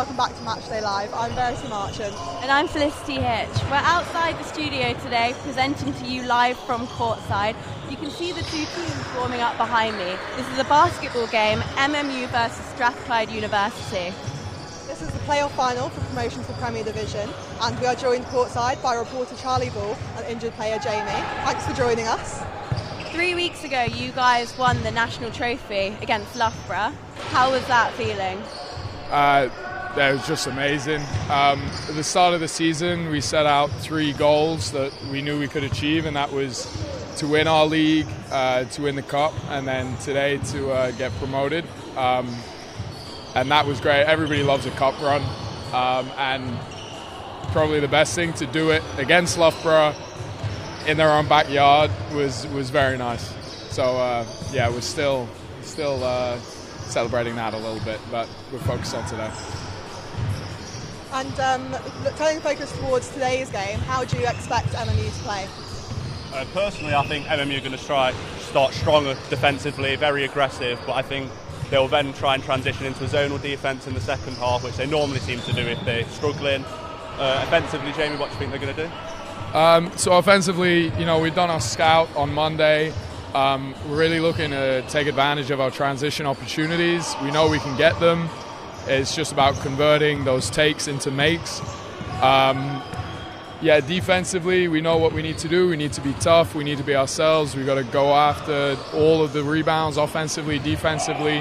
welcome back to Matchday Live. I'm Verity Marchant. And I'm Felicity Hitch. We're outside the studio today presenting to you live from courtside. You can see the two teams warming up behind me. This is a basketball game, MMU versus Strathclyde University. This is the playoff final for promotion to the Premier Division and we are joined courtside by reporter Charlie Ball and injured player Jamie. Thanks for joining us. Three weeks ago, you guys won the national trophy against Loughborough. How was that feeling? Uh, that was just amazing. Um, at the start of the season, we set out three goals that we knew we could achieve, and that was to win our league, uh, to win the cup, and then today to uh, get promoted. Um, and that was great. Everybody loves a cup run, um, and probably the best thing to do it against Loughborough in their own backyard was was very nice. So uh, yeah, we're still still uh, celebrating that a little bit, but we're focused on today. And um, look, turning focus towards today's game, how do you expect MMU to play? Uh, personally, I think MMU are going to try start stronger defensively, very aggressive, but I think they'll then try and transition into a zonal defence in the second half, which they normally seem to do if they're struggling. Uh, offensively, Jamie, what do you think they're going to do? Um, so offensively, you know, we've done our scout on Monday. Um, we're really looking to take advantage of our transition opportunities. We know we can get them. It's just about converting those takes into makes. Um, yeah, defensively, we know what we need to do. We need to be tough. We need to be ourselves. We've got to go after all of the rebounds offensively, defensively.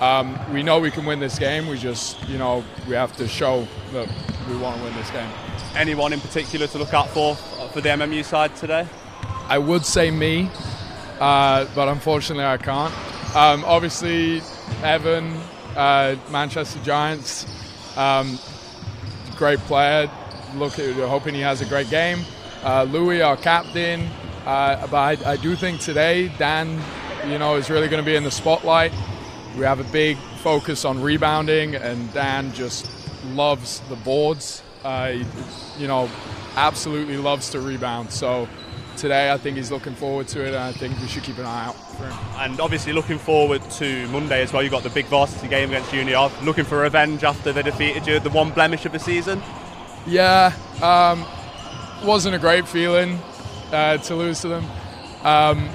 Um, we know we can win this game. We just, you know, we have to show that we want to win this game. Anyone in particular to look out for for the MMU side today? I would say me, uh, but unfortunately I can't. Um, obviously, Evan, uh, Manchester Giants, um, great player. Look, hoping he has a great game. Uh, Louis, our captain, uh, but I, I do think today Dan, you know, is really going to be in the spotlight. We have a big focus on rebounding, and Dan just loves the boards. Uh, you know, absolutely loves to rebound. So today, I think he's looking forward to it, and I think we should keep an eye out for him. And obviously, looking forward to Monday as well. You've got the big varsity game against Junior. Looking for revenge after they defeated you, the one blemish of the season. Yeah, um, wasn't a great feeling uh, to lose to them. Um,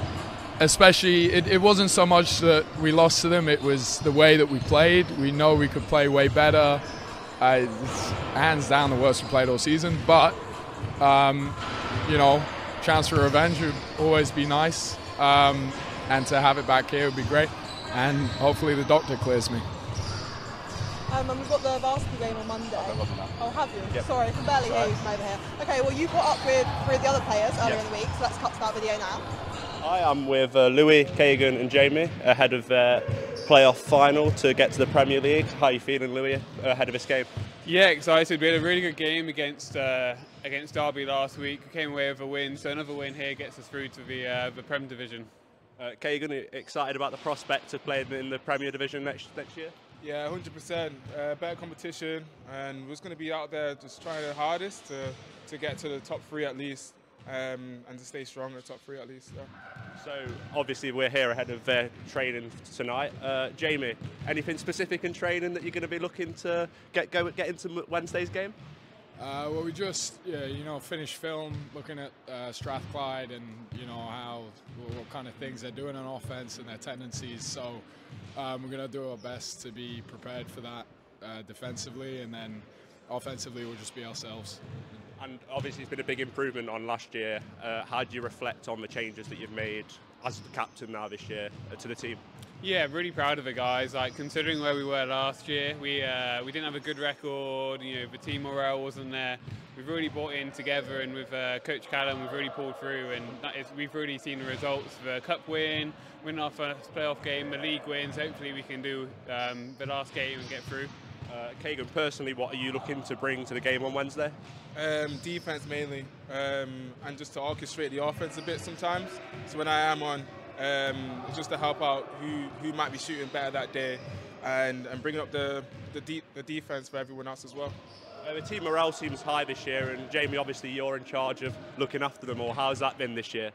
especially, it, it, wasn't so much that we lost to them; it was the way that we played. We know we could play way better. Uh, hands down, the worst we played all season. But um, you know, chance for revenge would always be nice, um, and to have it back here would be great. And hopefully, the doctor clears me. Um, and we've got the varsity game on Monday. Oh, have you? Yep. Sorry, I can barely hear you from over here. Okay, well, you caught up with three of the other players earlier Yep. in the week, so let's cut to that video now. Hi, I am with uh, Louis, Kagan, and Jamie ahead of their playoff final to get to the Premier League. How are you feeling, Louis, ahead of this game? Yeah, excited. We had a really good game against uh, against Derby last week. We came away with a win, so another win here gets us through to the uh, the Prem Division. Uh, Kagan, are you excited about the prospect of playing in the Premier Division next next year? Yeah, 100%. Uh, better competition, and we're just going to be out there just trying the hardest to, to get to the top three at least, um, and to stay strong in the top three at least. So. So obviously we're here ahead of their training tonight. Uh, Jamie, anything specific in training that you're going to be looking to get go get into Wednesday's game? Uh, well, we just, yeah, you know, finished film looking at uh, Strathclyde and you know how what kind of things they're doing on offense and their tendencies. So um, we're going to do our best to be prepared for that uh, defensively, and then offensively we'll just be ourselves. And obviously it's been a big improvement on last year. Uh, how do you reflect on the changes that you've made as the captain now this year uh, to the team? Yeah, really proud of the guys. Like considering where we were last year, we uh, we didn't have a good record. You know, the team morale wasn't there. We've really bought in together, and with uh, Coach Callum, we've really pulled through, and that is, we've really seen the results. The cup win, win our first playoff game, the league wins. Hopefully, we can do um, the last game and get through. Uh, Kagan, personally, what are you looking to bring to the game on Wednesday? Um, defense mainly, um, and just to orchestrate the offense a bit sometimes. So when I am on, um, just to help out who, who might be shooting better that day, and, and bringing up the the, de- the defense for everyone else as well. Uh, the team morale seems high this year, and Jamie, obviously, you're in charge of looking after them all. How's that been this year?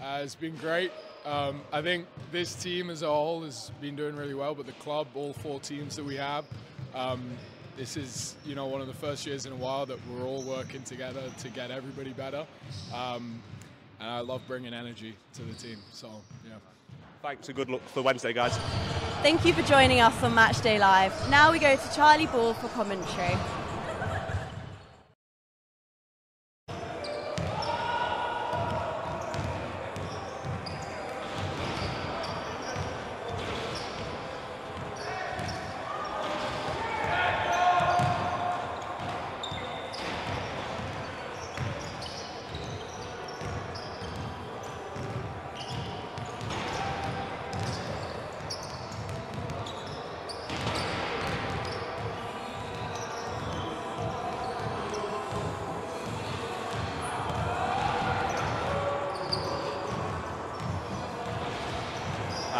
Uh, it's been great. Um, I think this team as a whole has been doing really well, but the club, all four teams that we have, um, this is you know one of the first years in a while that we're all working together to get everybody better. Um, and I love bringing energy to the team. So yeah. Thanks and good luck for Wednesday, guys. Thank you for joining us on Matchday Live. Now we go to Charlie Ball for commentary.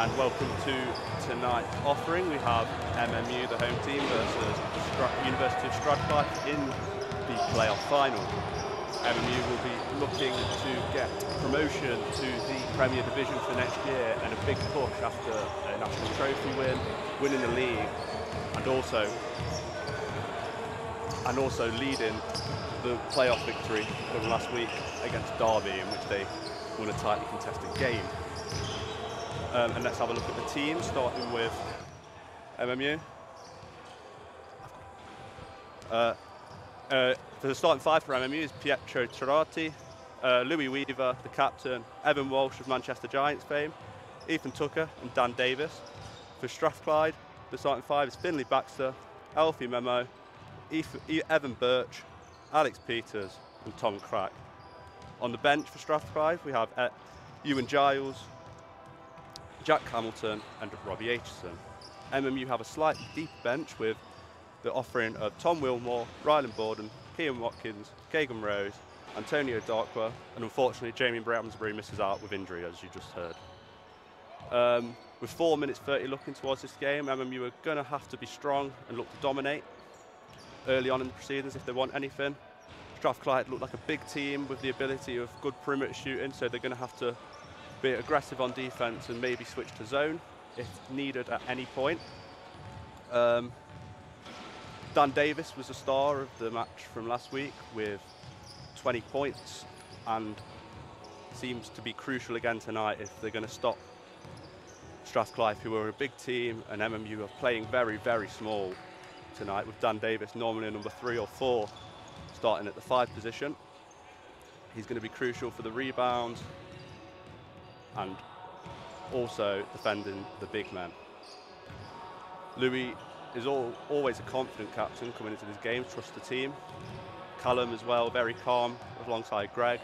and welcome to tonight's offering. We have MMU, the home team, versus University of Strathclyde in the playoff final. MMU will be looking to get promotion to the Premier Division for next year and a big push after a national trophy win, winning the league, and also and also leading the playoff victory from last week against Derby, in which they won a tightly contested game. Um, and let's have a look at the team, starting with MMU. Uh, uh, for the starting five for MMU is Pietro Tirati, uh, Louis Weaver, the captain, Evan Walsh of Manchester Giants fame, Ethan Tucker and Dan Davis. For Strathclyde, the starting five is Finley Baxter, Alfie Memo, Evan Birch, Alex Peters and Tom Crack. On the bench for Strathclyde, we have uh, Ewan Giles, Jack Hamilton and Robbie Aitchison. MMU have a slightly deep bench with the offering of Tom Wilmore, Ryland Borden, Kean Watkins, Kagan Rose, Antonio Darkwa, and unfortunately Jamie Bramsbury misses out with injury, as you just heard. Um, with 4 minutes 30 looking towards this game, MMU are going to have to be strong and look to dominate early on in the proceedings if they want anything. Strathclyde look like a big team with the ability of good perimeter shooting, so they're going to have to be aggressive on defence and maybe switch to zone if needed at any point. Um, Dan Davis was the star of the match from last week with 20 points and seems to be crucial again tonight if they're going to stop Strathclyde, who are a big team, and MMU are playing very, very small tonight with Dan Davis normally number three or four starting at the five position. He's going to be crucial for the rebounds and also defending the big man. Louis is all, always a confident captain coming into this game, trusts the team. Callum as well, very calm alongside Greg.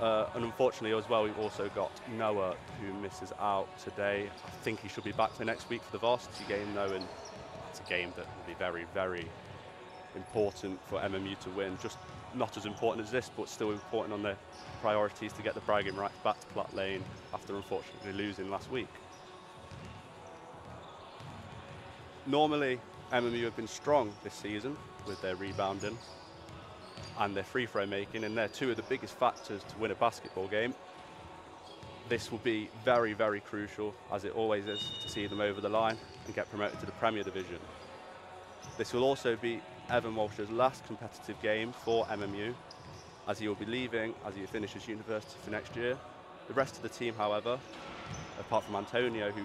Uh, and unfortunately as well, we've also got Noah who misses out today. I think he should be back for next week for the varsity game though, and it's a game that will be very, very important for MMU to win. Just not as important as this, but still important on their priorities to get the bragging rights back to Platt Lane after unfortunately losing last week. Normally, MMU have been strong this season with their rebounding and their free throw making, and they're two of the biggest factors to win a basketball game. This will be very, very crucial, as it always is, to see them over the line and get promoted to the Premier Division. This will also be Evan Walsh's last competitive game for MMU, as he will be leaving as he finishes university for next year. The rest of the team, however, apart from Antonio, who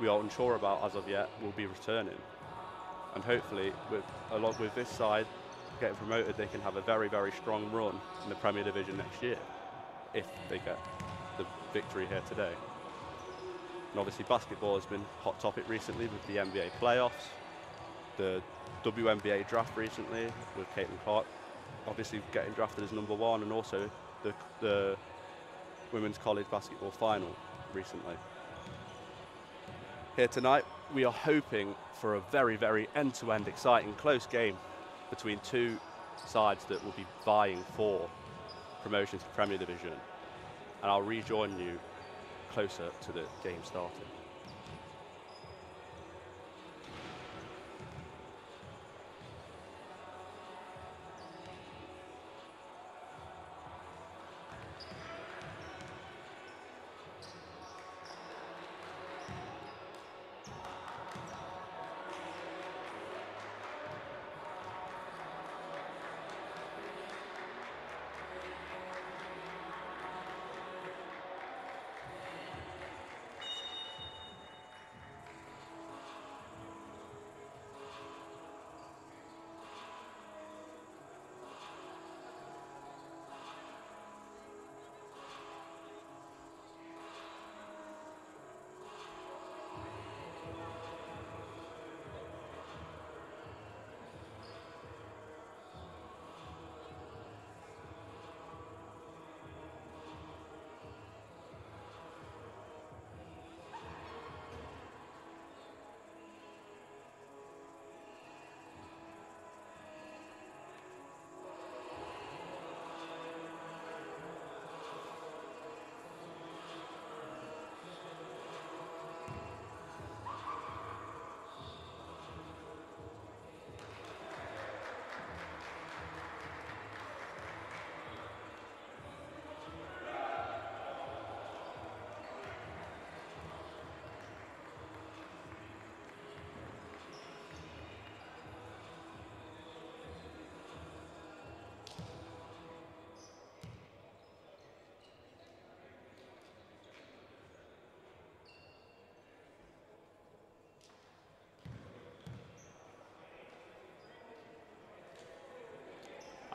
we are unsure about as of yet, will be returning. And hopefully, with, along with this side getting promoted, they can have a very, very strong run in the Premier Division next year, if they get the victory here today. And obviously, basketball has been hot topic recently with the NBA playoffs, the WNBA draft recently with Caitlin Clark, obviously getting drafted as number one, and also the, the women's college basketball final recently. Here tonight, we are hoping for a very, very end-to-end exciting close game between two sides that will be vying for promotion to the Premier Division. And I'll rejoin you closer to the game starting.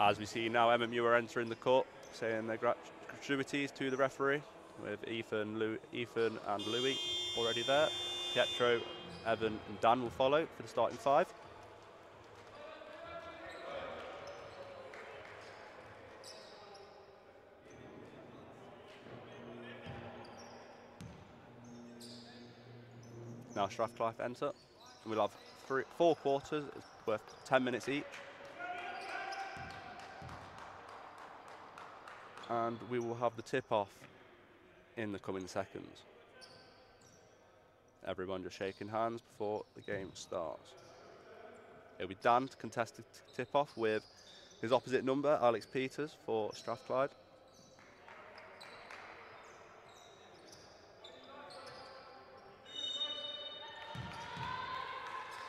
As we see now, MMU are entering the court, saying their gratuities to the referee, with Ethan, Lou, Ethan and Louis already there. Pietro, Evan and Dan will follow for the starting five. Now Strathclyde enter. And we'll have three, four quarters, worth 10 minutes each. And we will have the tip-off in the coming seconds. Everyone just shaking hands before the game starts. It'll be Dan to contest the tip-off with his opposite number, Alex Peters for Strathclyde.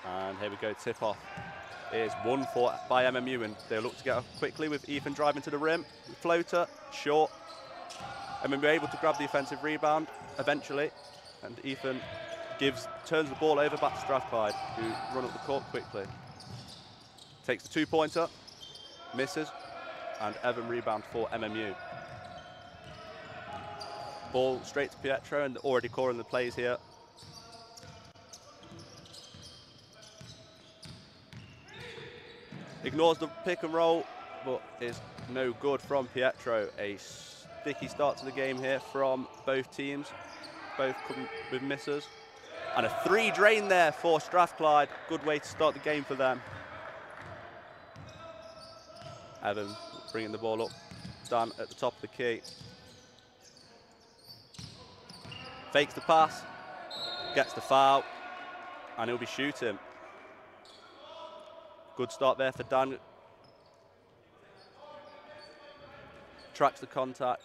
And here we go, tip off. Is one for by MMU, and they'll look to get up quickly with Ethan driving to the rim. Floater, short. MMU able to grab the offensive rebound eventually, and Ethan gives turns the ball over back to Strathclyde, who run up the court quickly. Takes the two pointer, misses, and Evan rebound for MMU. Ball straight to Pietro, and already calling the plays here. Ignores the pick and roll, but is no good from Pietro. A sticky start to the game here from both teams. Both with misses. And a three drain there for Strathclyde. Good way to start the game for them. Evan bringing the ball up. Dan at the top of the key. Fakes the pass. Gets the foul. And he'll be shooting. Good start there for Dan. Tracks the contact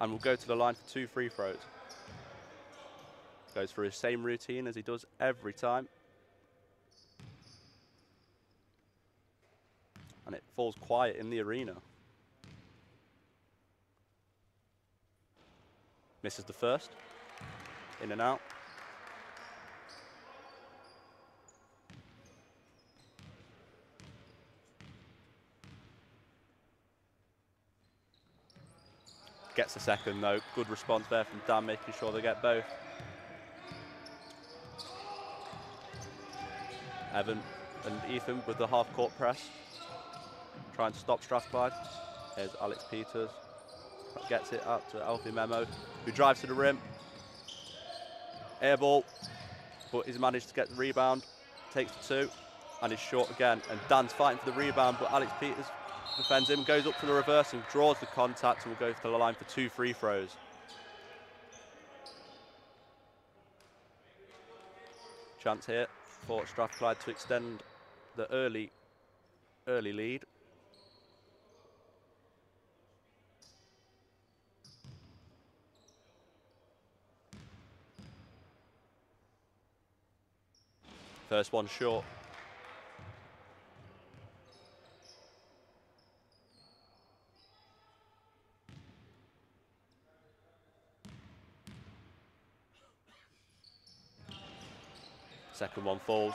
and will go to the line for two free throws. Goes for his same routine as he does every time. And it falls quiet in the arena. Misses the first. In and out. Gets a second though. Good response there from Dan, making sure they get both. Evan and Ethan with the half court press. Trying to stop Strathclyde. Here's Alex Peters. Gets it up to Alfie Memo, who drives to the rim. Air ball, but he's managed to get the rebound. Takes the two, and is short again. And Dan's fighting for the rebound, but Alex Peters defends him, goes up for the reverse and draws the contact and will go to the line for two free throws. Chance here for Strathclyde to extend the early, early lead. First one short. Second one falls.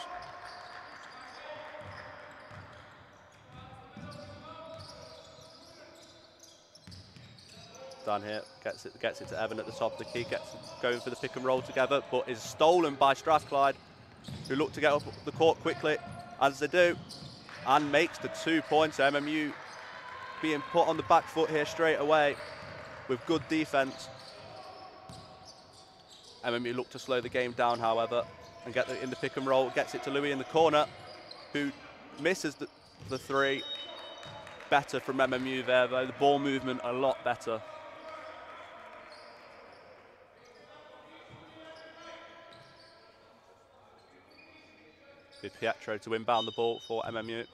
Dan here gets it gets it to Evan at the top of the key, gets going for the pick and roll together, but is stolen by Strathclyde, who look to get up the court quickly, as they do, and makes the two points. MMU being put on the back foot here straight away with good defence. MMU look to slow the game down, however, and get the, in the pick and roll. Gets it to Louis in the corner, who misses the, the three. Better from MMU there, though. The ball movement a lot better. With Pietro to inbound the ball for MMU.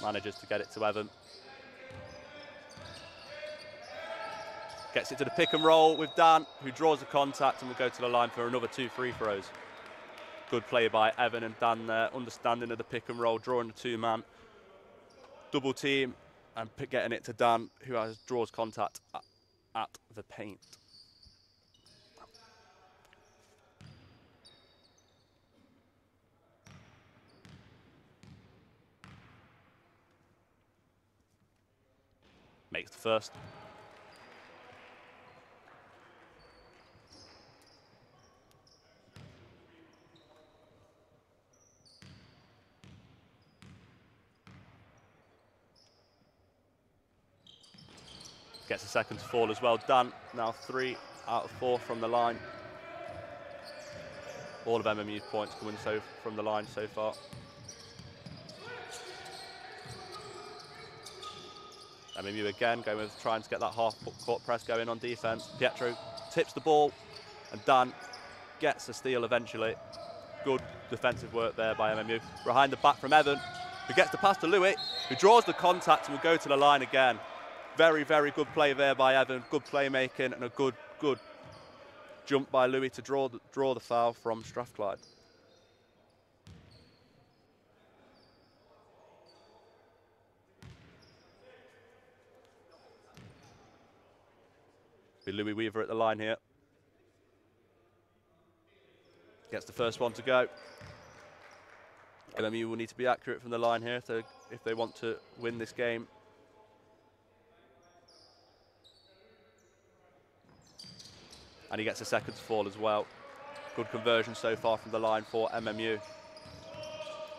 Manages to get it to Evan. Gets it to the pick and roll with Dan, who draws the contact and will go to the line for another two free throws. Good play by Evan and Dan there, understanding of the pick and roll, drawing the two-man. Double team and getting it to Dan, who has draws contact at, at the paint. Makes the first. Gets a second to fall as well. Dan now three out of four from the line. All of MMU's points coming so from the line so far. MMU again going with trying to get that half court press going on defence. Pietro tips the ball and Dan gets the steal eventually. Good defensive work there by MMU. Behind the back from Evan, who gets the pass to Louis, who draws the contact and will go to the line again. Very, very good play there by Evan. Good playmaking and a good, good jump by Louis to draw the, draw the foul from Strathclyde. Be Louis Weaver at the line here. Gets the first one to go. MMU will need to be accurate from the line here if they, if they want to win this game. And he gets a second to fall as well. Good conversion so far from the line for MMU.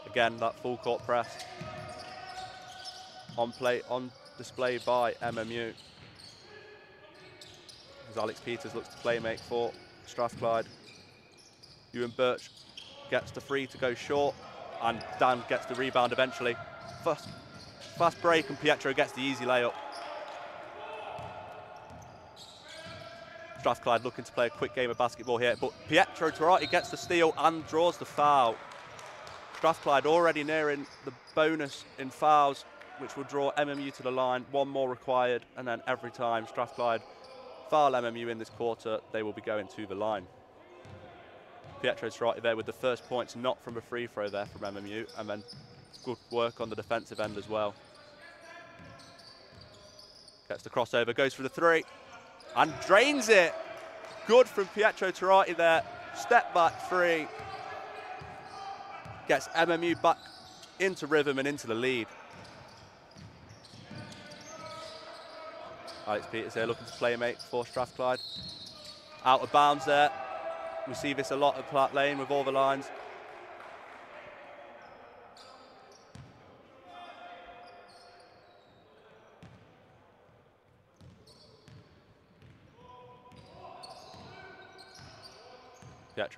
Again, that full court press on play on display by MMU as Alex Peters looks to play make for Strathclyde. Ewan Birch gets the free to go short, and Dan gets the rebound eventually. Fast, fast break, and Pietro gets the easy layup. Strathclyde looking to play a quick game of basketball here, but Pietro Torati gets the steal and draws the foul. Strathclyde already nearing the bonus in fouls, which will draw MMU to the line. One more required, and then every time Strathclyde foul MMU in this quarter, they will be going to the line. Pietro Strati there with the first points, not from a free throw there from MMU, and then good work on the defensive end as well. Gets the crossover, goes for the three, and drains it. Good from Pietro Torati there. Step back three. Gets MMU back into rhythm and into the lead. Alex Peters here looking to play mate for Strathclyde. Out of bounds there. We see this a lot at Platt Lane with all the lines.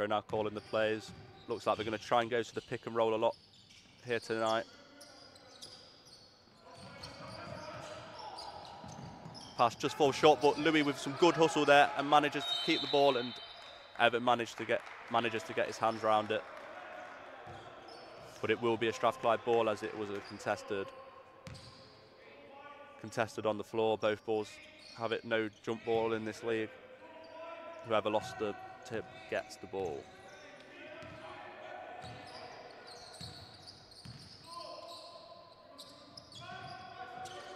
Now calling the plays. Looks like they're going to try and go to the pick and roll a lot here tonight. pass just falls short, but Louis with some good hustle there and manages to keep the ball, and Evan managed to get manages to get his hands around it. But it will be a Strathclyde ball as it was a contested contested on the floor. Both balls have it no jump ball in this league. Whoever lost the tip gets the ball.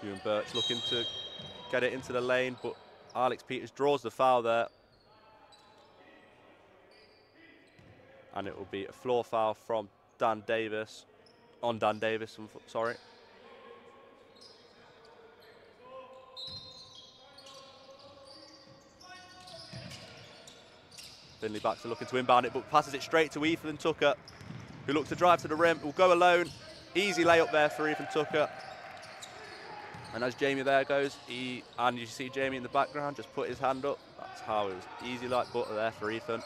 Ewan Birch looking to get it into the lane, but Alex Peters draws the foul there. And it will be a floor foul from Dan Davis, on Dan Davis, sorry. Finley Baxter looking to inbound it, but passes it straight to Ethan Tucker, who looks to drive to the rim. Will go alone. Easy layup there for Ethan Tucker. And as Jamie there goes, he and you see Jamie in the background just put his hand up. That's how it was easy like butter there for Ethan.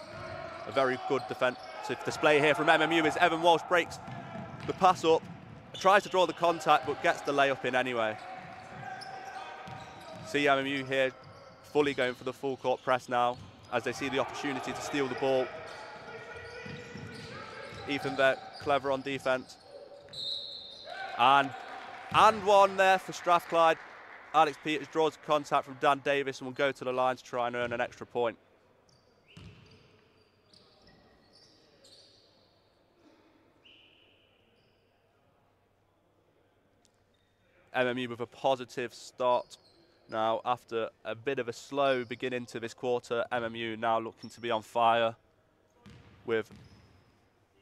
A very good defensive display here from MMU as Evan Walsh breaks the pass up, tries to draw the contact but gets the layup in anyway. See MMU here fully going for the full court press now as they see the opportunity to steal the ball. Ethan there, clever on defence. And and one there for Strathclyde. Alex Peters draws contact from Dan Davis and will go to the line to try and earn an extra point. MMU with a positive start now after a bit of a slow beginning to this quarter. MMU now looking to be on fire with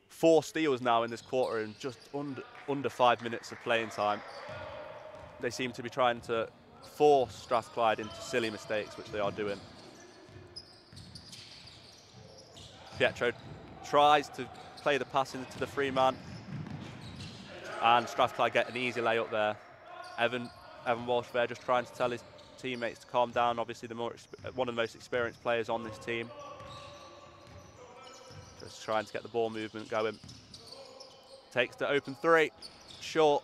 four steals now in this quarter in just under, under five minutes of playing time. They seem to be trying to force Strathclyde into silly mistakes, which they are doing. Pietro tries to play the pass into the free man, and Strathclyde get an easy layup there. Evan, Evan Walsh there just trying to tell his teammates to calm down. Obviously, the more one of the most experienced players on this team. Just trying to get the ball movement going. Takes the open three, short.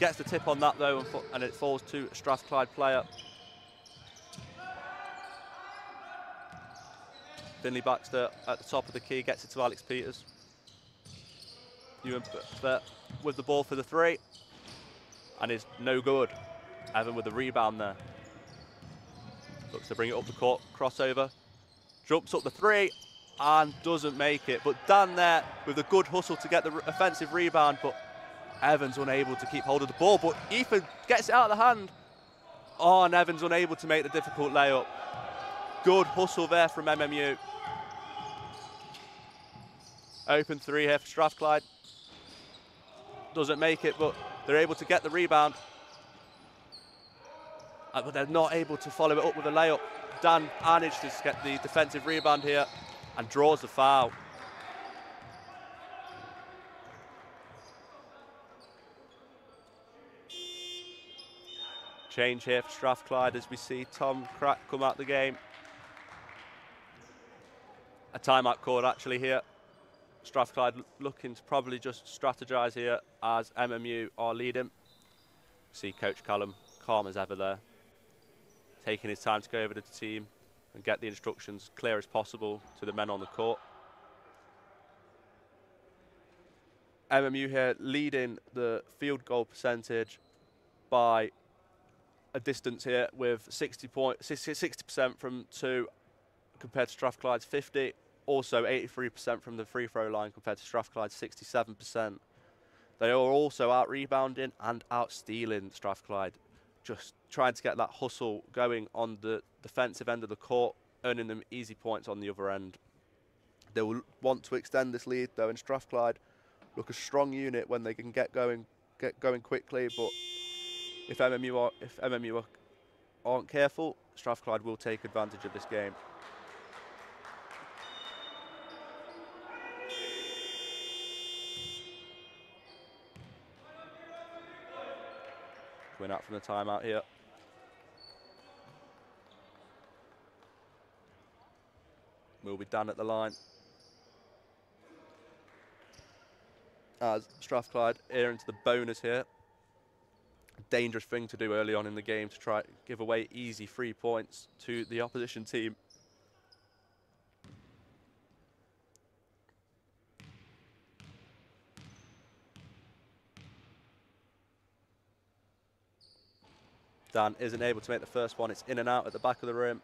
Gets the tip on that though, and it falls to Strathclyde player. Finley Baxter at the top of the key gets it to Alex Peters. Ewan with the ball for the three, and is no good. Evan with the rebound there. Looks to bring it up the court, crossover, jumps up the three, and doesn't make it. But Dan there with a good hustle to get the offensive rebound, but Evans unable to keep hold of the ball. But Ethan gets it out of the hand. Oh, and Evans unable to make the difficult layup. Good hustle there from MMU. Open three here for Strathclyde. Doesn't make it, but they're able to get the rebound. Uh, but they're not able to follow it up with a layup. Dan managed to get the defensive rebound here and draws the foul. Change here for Strathclyde as we see Tom Crack come out the game. A timeout call actually here. Strathclyde looking to probably just strategise here as MMU are leading. See Coach Callum calm as ever there, taking his time to go over to the team and get the instructions clear as possible to the men on the court. MMU here leading the field goal percentage by a distance here with 60 point 60% from two compared to Strathclyde's 50 also 83% from the free throw line compared to Strathclyde's 67%. They are also out rebounding and out stealing Strathclyde, just trying to get that hustle going on the defensive end of the court, earning them easy points on the other end. They will want to extend this lead though, and Strathclyde look a strong unit when they can get going, get going quickly. But if MMU are, if MMU are, aren't careful, Strathclyde will take advantage of this game. Coming out from the timeout here. We'll be Dan at the line. As Strathclyde here into the bonus here. Dangerous thing to do early on in the game to try give away easy three points to the opposition team. Dan isn't able to make the first one. It's in and out at the back of the rim.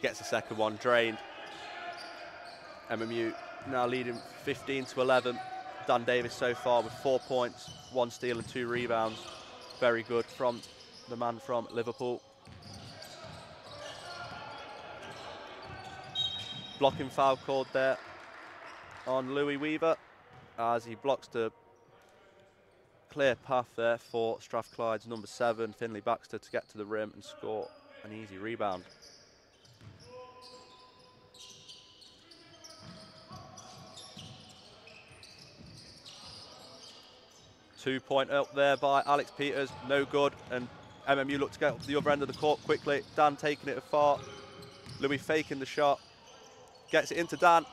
Gets the second one drained. MMU now leading 15 to 11. Dan Davis so far with four points, one steal and two rebounds. Very good from the man from Liverpool. Blocking foul called there on Louis Weaver as he blocks the clear path there for Strathclyde's number seven, Finley Baxter, to get to the rim and score an easy rebound. Two point up there by Alex Peters, no good, and MMU look to get up to the other end of the court quickly. Dan taking it far. Louis faking the shot. Gets it into Dan,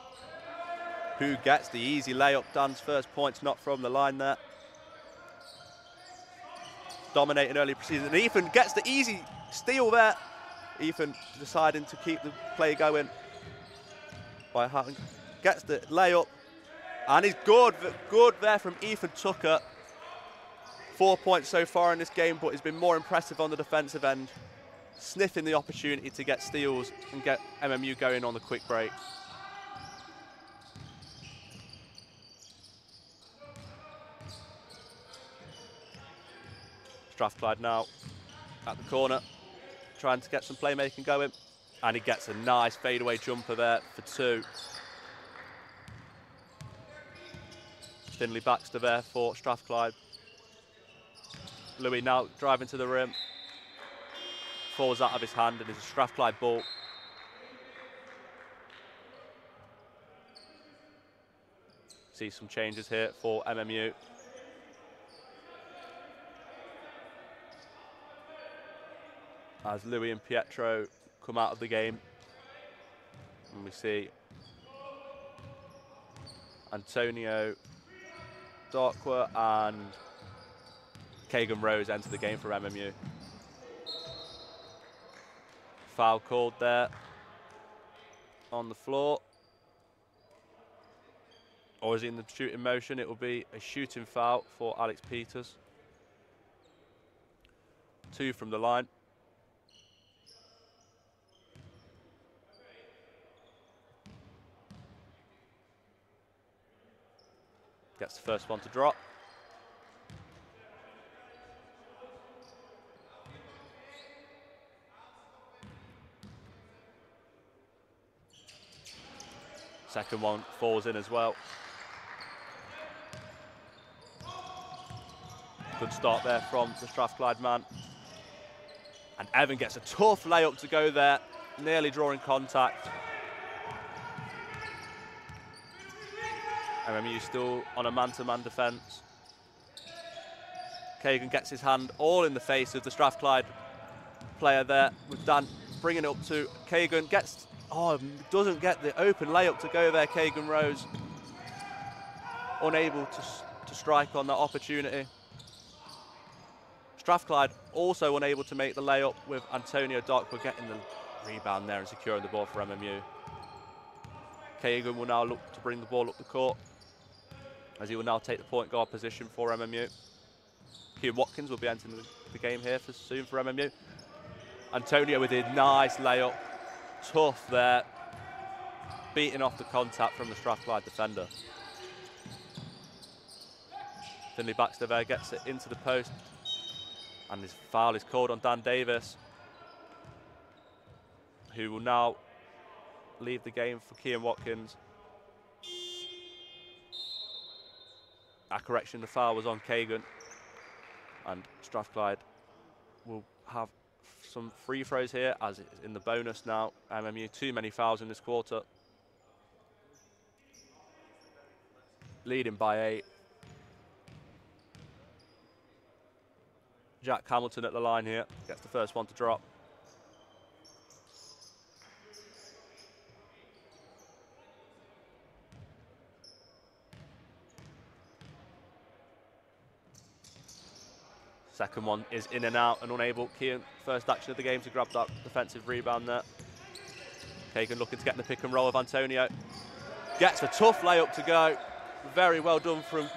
who gets the easy layup. Dan's first points not from the line there. Dominating early proceedings. And Ethan gets the easy steal there. Ethan deciding to keep the play going by having gets the layup and he's good good there from Ethan Tucker Four points so far in this game, but he's been more impressive on the defensive end, sniffing the opportunity to get steals and get MMU going on the quick break. Strathclyde now at the corner, trying to get some playmaking going. And he gets a nice fadeaway jumper there for two. Finley Baxter there for Strathclyde. Louis now driving to the rim. Falls out of his hand and is a Strathclyde ball. See some changes here for MMU. As Louis and Pietro come out of the game. And we see Antonio Darkwa and Kagan Rose enter the game for MMU. Foul called there on the floor. Or is he in the shooting motion? It will be a shooting foul for Alex Peters. Two from the line. Gets the first one to drop. Second one falls in as well. Good start there from the Strathclyde man. And Evan gets a tough layup to go there, nearly drawing contact. MMU still on a man-to-man defence. Kagan gets his hand all in the face of the Strathclyde player there with Dan bringing it up to Kagan. Gets, oh, doesn't get the open layup to go there, Kagan Rose. Unable to, to strike on that opportunity. Strathclyde also unable to make the layup with Antonio Darkwa getting the rebound there and securing the ball for MMU. Kagan will now look to bring the ball up the court as he will now take the point guard position for MMU. Hugh Watkins will be entering the, the game here for soon for MMU. Antonio with a nice layup, tough there, beating off the contact from the Strathclyde defender. Finley Baxter there gets it into the post, and his foul is called on Dan Davis, who will now leave the game for Kean Watkins. A correction, the foul was on Kagan. And Strathclyde will have some free throws here as it's in the bonus now. MMU, too many fouls in this quarter. Leading by eight. Jack Hamilton at the line here, gets the first one to drop. Second one is in and out and unable. Kean, first action of the game to grab that defensive rebound there. Kagan looking to get the pick and roll of Antonio. Gets a tough layup to go. Very well done from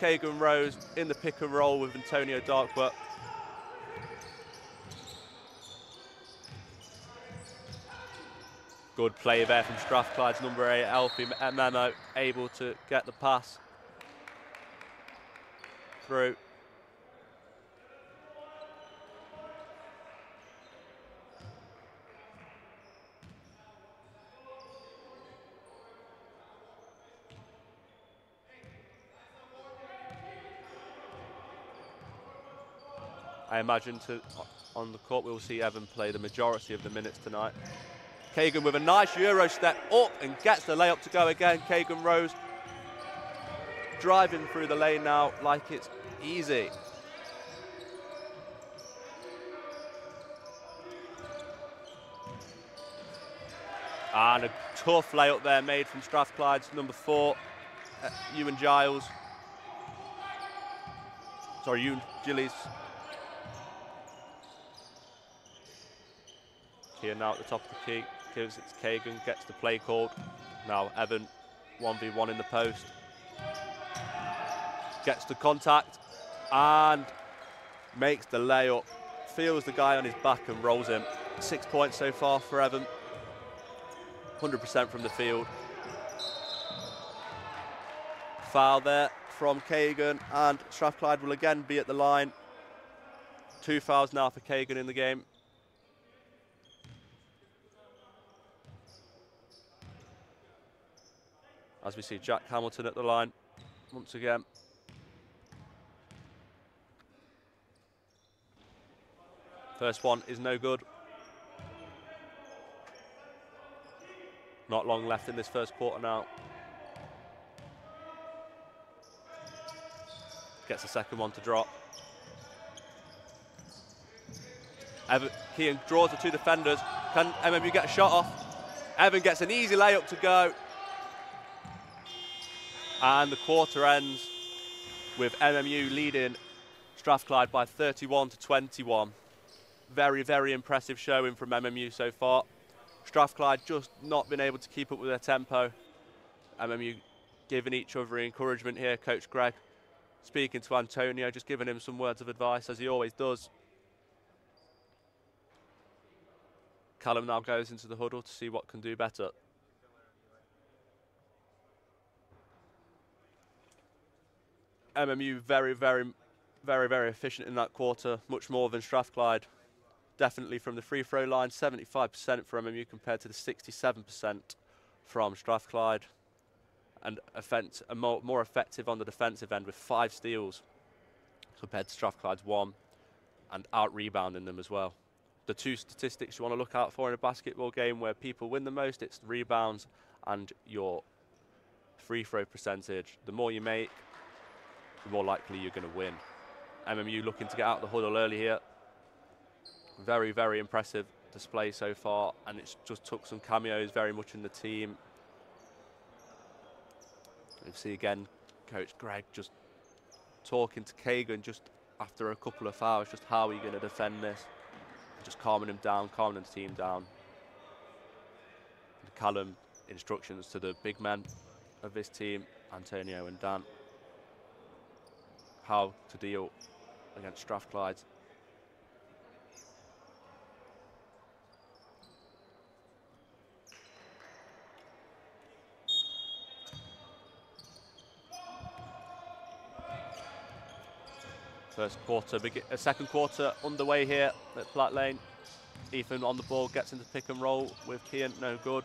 Kagan Rose in the pick and roll with Antonio Darkwa. Good play there from Strathclyde's number eight, Alfie Memo, able to get the pass through. I imagine to, on the court we'll see Evan play the majority of the minutes tonight. Kagan with a nice Euro step up and gets the layup to go again. Kagan Rose driving through the lane now like it's easy. And a tough layup there made from Strathclyde's number four, uh, Ewan Giles. Sorry, Ewan Gillies. Here now at the top of the key, gives it to Kagan, gets the play called. Now Evan, 1v1 in the post. Gets the contact and makes the layup. Feels the guy on his back and rolls him. Six points so far for Evan. 100% from the field. Foul there from Kagan and Strathclyde will again be at the line. Two fouls now for Kagan in the game. As we see Jack Hamilton at the line once again. First one is no good. Not long left in this first quarter now. Gets the second one to drop. Evan, Kean draws the two defenders. Can MMU get a shot off? Evan gets an easy layup to go. And the quarter ends with MMU leading Strathclyde by 31 to 21. Very, very impressive showing from MMU so far. Strathclyde just not been able to keep up with their tempo. MMU giving each other encouragement here. Coach Greg speaking to Antonio, just giving him some words of advice as he always does. Callum now goes into the huddle to see what can do better. MMU very, very, very, very efficient in that quarter, much more than Strathclyde. Definitely from the free throw line, 75% for MMU compared to the 67% from Strathclyde. And offense, more, more effective on the defensive end with five steals compared to Strathclyde's one and out rebounding them as well. The two statistics you want to look out for in a basketball game where people win the most, it's rebounds and your free throw percentage. The more you make, the more likely you're going to win. MMU looking to get out of the huddle early here. Very, very impressive display so far, and it's just took some cameos very much in the team. You see again, Coach Greg just talking to Kagan just after a couple of fouls, just how are you going to defend this? Just calming him down, calming the team down. And Callum instructions to the big men of this team, Antonio and Dan how to deal against Strathclyde. First quarter, a uh, second quarter underway here at Platt Lane. Ethan on the ball, gets into pick and roll with Kian, no good.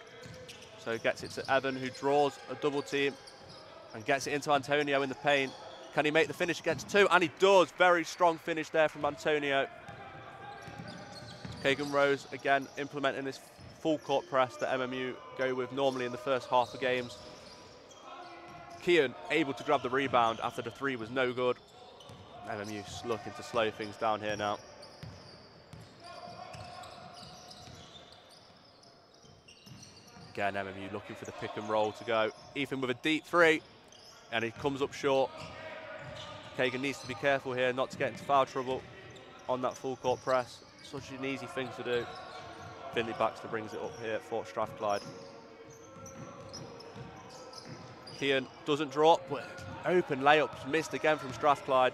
So gets it to Evan, who draws a double team and gets it into Antonio in the paint. Can he make the finish against two? And he does. Very strong finish there from Antonio. Kagan Rose, again, implementing this full court press that MMU go with normally in the first half of games. Kian able to grab the rebound after the three was no good. MMU looking to slow things down here now. Again, MMU looking for the pick and roll to go. Ethan with a deep three, and he comes up short. Kagan needs to be careful here not to get into foul trouble on that full court press. Such an easy thing to do. Finley Baxter brings it up here for Strathclyde. Kian doesn't drop, but open layups missed again from Strathclyde.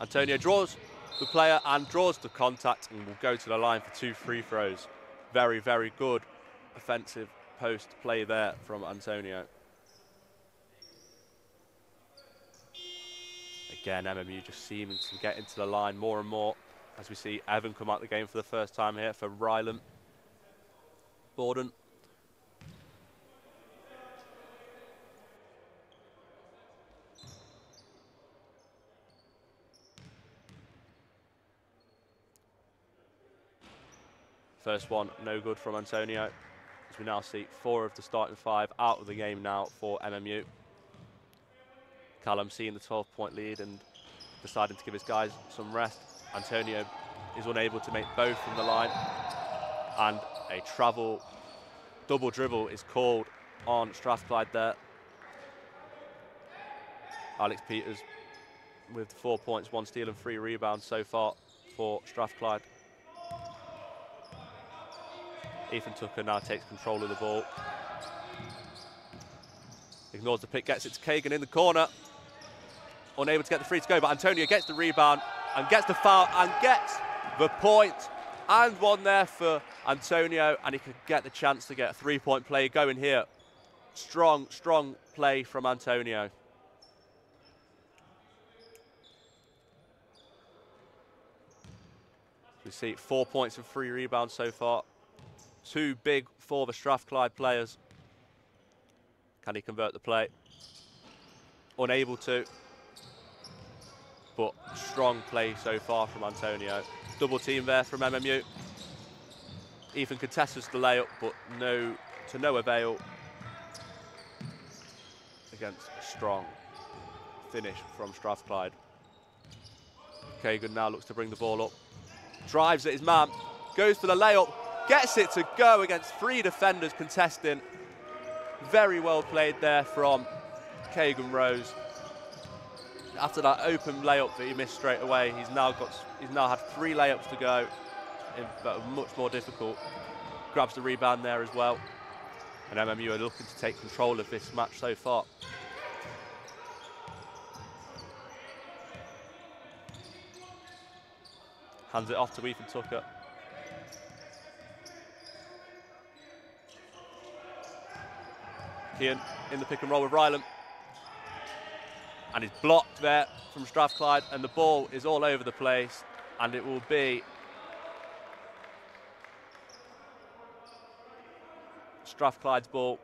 Antonio draws the player and draws the contact and will go to the line for two free throws. Very, very good offensive post play there from Antonio. Again, MMU just seeming to get into the line more and more as we see Evan come out the game for the first time here for Ryland. Borden. First one, no good from Antonio. As we now see four of the starting five out of the game now for MMU. Callum seeing the 12 point lead and deciding to give his guys some rest. Antonio is unable to make both from the line and a travel double dribble is called on Strathclyde there. Alex Peters with four points, one steal and three rebounds so far for Strathclyde. Ethan Tucker now takes control of the ball. Ignores the pick, gets it to Kagan in the corner unable to get the free to go, but Antonio gets the rebound and gets the foul and gets the point and one there for Antonio, and he could get the chance to get a three-point play going here. Strong, strong play from Antonio. We see four points and three rebounds so far. Two big for the Strathclyde players. Can he convert the play? Unable to. But strong play so far from Antonio. Double team there from MMU. Ethan contests the layup, but no to no avail against a strong finish from Strathclyde. Kagan now looks to bring the ball up. Drives at his man, goes for the layup, gets it to go against three defenders contesting. Very well played there from Kagan Rose. After that open layup that he missed straight away, he's now got he's now had three layups to go, but much more difficult. Grabs the rebound there as well. And MMU are looking to take control of this match so far. Hands it off to Ethan Tucker. Kian in the pick and roll with Ryland. And he's blocked there from Strathclyde, and the ball is all over the place, and it will be Strathclyde's ball.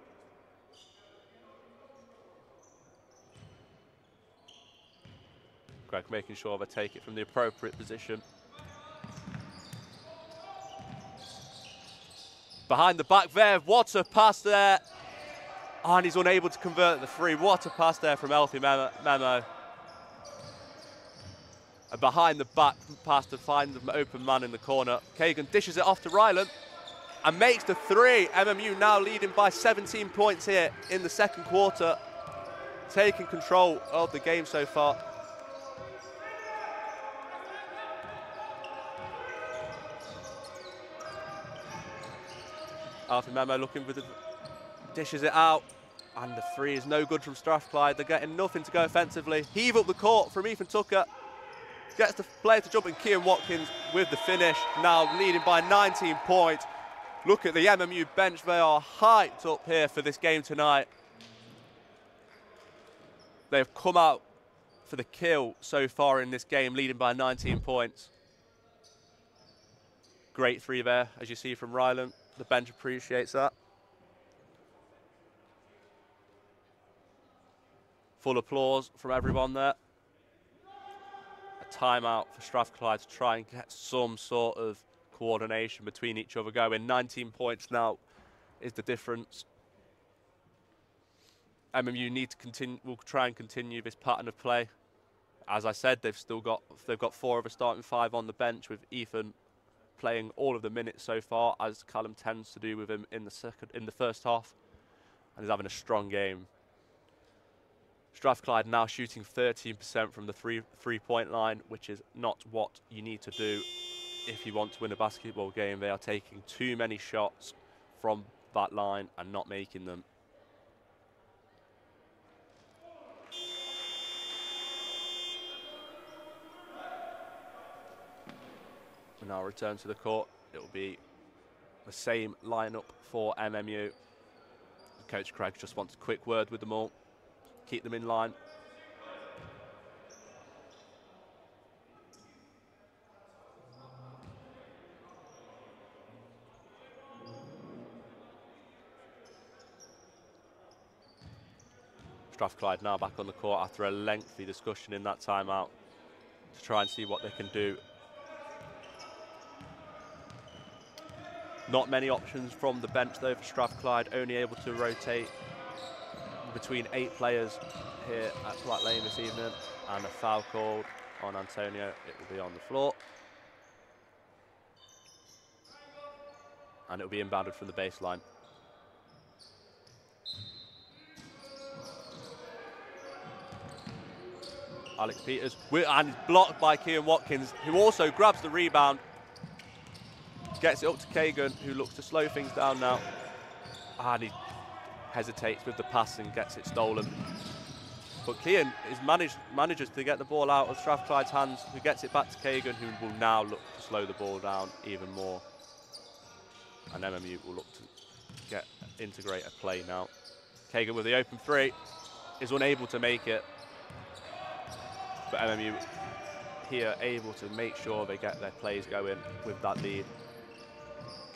Greg making sure they take it from the appropriate position. Behind the back there, what a pass there. And he's unable to convert the three. What a pass there from Alfie Memo. And behind the back pass to find the open man in the corner. Kagan dishes it off to Ryland and makes the three. MMU now leading by 17 points here in the second quarter, taking control of the game so far. Alfie Memo looking for the dishes it out. And the three is no good from Strathclyde. They're getting nothing to go offensively. Heave up the court from Ethan Tucker. Gets the player to jump in Kean Watkins with the finish. Now leading by 19 points. Look at the MMU bench. They are hyped up here for this game tonight. They've come out for the kill so far in this game, leading by 19 points. Great three there, as you see from Ryland. The bench appreciates that. Full applause from everyone there. A timeout for Strathclyde to try and get some sort of coordination between each other going. 19 points now is the difference. MMU need to continue. Will try and continue this pattern of play. As I said, they've still got they've got four of a starting five on the bench with Ethan playing all of the minutes so far, as Callum tends to do with him in the second in the first half, and he's having a strong game. Strathclyde now shooting 13% from the three three point line, which is not what you need to do if you want to win a basketball game. They are taking too many shots from that line and not making them. We now return to the court. It will be the same lineup for MMU. Coach Craig just wants a quick word with them all keep them in line. Strathclyde now back on the court after a lengthy discussion in that timeout to try and see what they can do. Not many options from the bench though for Strathclyde, only able to rotate between eight players here at Platt Lane this evening and a foul called on Antonio. It will be on the floor. And it will be inbounded from the baseline. Alex Peters, and blocked by Kean Watkins, who also grabs the rebound. Gets it up to Kagan, who looks to slow things down now. And he hesitates with the pass and gets it stolen. But Kean is managed, manages to get the ball out of Strathclyde's hands, who gets it back to Kagan, who will now look to slow the ball down even more. And MMU will look to get integrate a play now. Kagan with the open three is unable to make it. But MMU here able to make sure they get their plays going with that lead.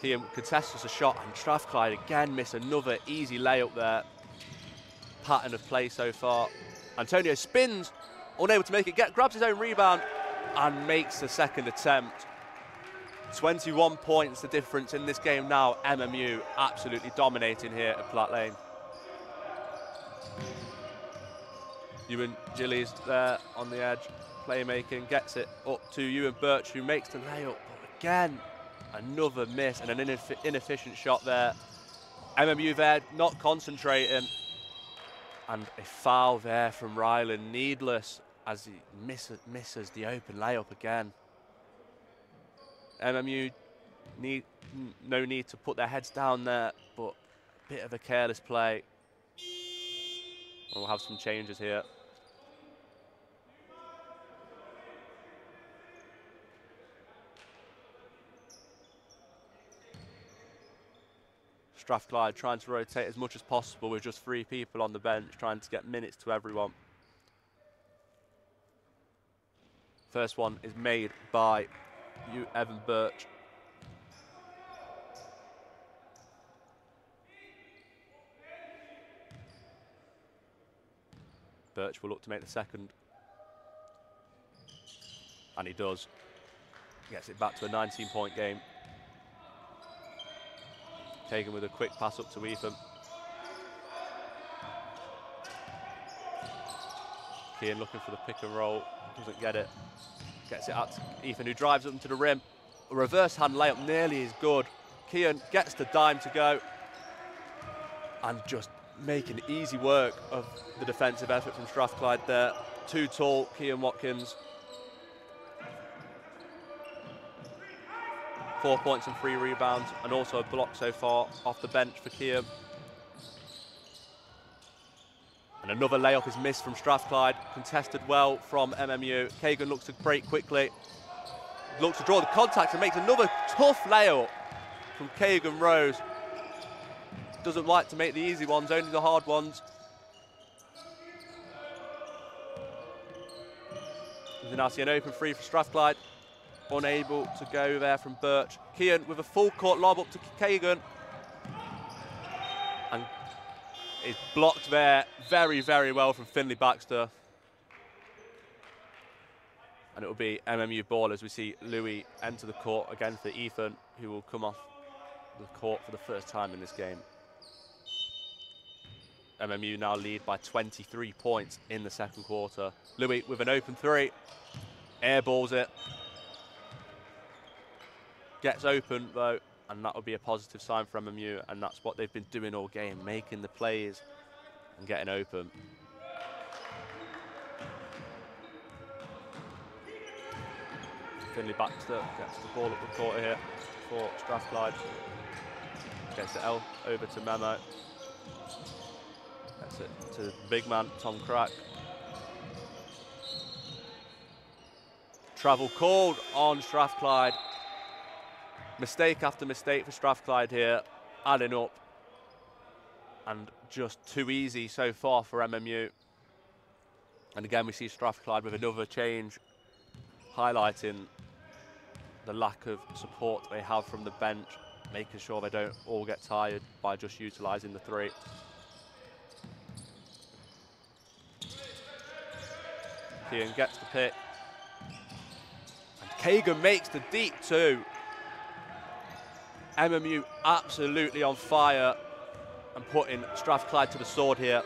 Kian contests a shot and Strathclyde again miss another easy layup there. Pattern of play so far. Antonio spins, unable to make it, get, grabs his own rebound and makes the second attempt. 21 points the difference in this game now. MMU absolutely dominating here at Platt Lane. Ewan Gillies there on the edge, playmaking, gets it up to Ewan Birch, who makes the layup. But again, another miss and an ineff inefficient shot there. MMU there not concentrating. And a foul there from Ryland, needless as he miss misses the open layup again. MMU need no need to put their heads down there, but a bit of a careless play. We'll have some changes here. Strathclyde trying to rotate as much as possible with just three people on the bench, trying to get minutes to everyone. First one is made by you, Evan Birch. Birch will look to make the second. And he does. Gets it back to a 19 point game. Kagan with a quick pass up to Ethan. Kian looking for the pick and roll, doesn't get it. Gets it out to Ethan who drives up to the rim. A reverse hand layup nearly is good. Kian gets the dime to go and just making easy work of the defensive effort from Strathclyde there. Too tall, Kian Watkins. Four points and three rebounds, and also a block so far off the bench for Kian. And another layup is missed from Strathclyde, contested well from MMU. Kagan looks to break quickly, looks to draw the contact and makes another tough layup from Kagan Rose. Doesn't like to make the easy ones, only the hard ones. Now an open free for Strathclyde unable to go there from Birch. Kian with a full court lob up to Kagan. And is blocked there very, very well from Finley Baxter. And it will be MMU ball as we see Louis enter the court again for Ethan, who will come off the court for the first time in this game. MMU now lead by 23 points in the second quarter. Louis with an open three, airballs it, Gets open though, and that would be a positive sign for MMU, and that's what they've been doing all game, making the plays and getting open. Finley Baxter gets the ball up the court here for Strathclyde. Gets it L over to Memo. Gets it to the big man, Tom Crack. Travel called on Strathclyde. Mistake after mistake for Strathclyde here, adding up. And just too easy so far for MMU. And again, we see Strathclyde with another change, highlighting the lack of support they have from the bench, making sure they don't all get tired by just utilising the three. Kian gets the pick. And Kagan makes the deep two. MMU absolutely on fire and putting Strathclyde to the sword here.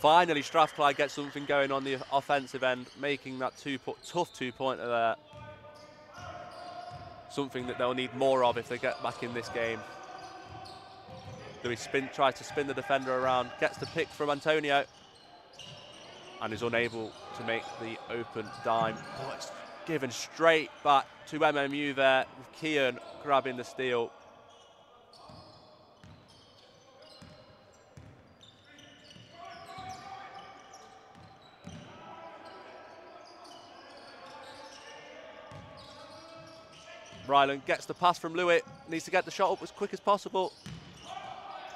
Finally, Strathclyde gets something going on the offensive end, making that two tough two-pointer there. Something that they'll need more of if they get back in this game. Louis spin, tries to spin the defender around, gets the pick from Antonio, and is unable to make the open dime. Oh, given straight back to MMU there with Kian grabbing the steal. Ryland gets the pass from Lewitt, needs to get the shot up as quick as possible.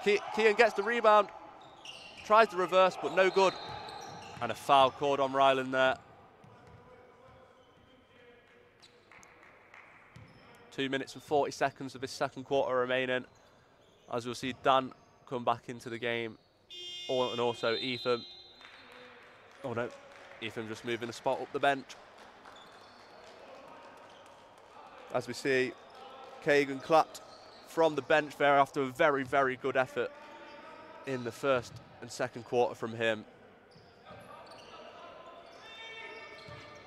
Kian gets the rebound, tries the reverse, but no good. And a foul called on Ryland there. Two minutes and 40 seconds of this second quarter remaining. As we'll see Dan come back into the game. Oh, and also Ethan. Oh no, Ethan just moving a spot up the bench. As we see, Kagan clapped from the bench there after a very, very good effort in the first and second quarter from him.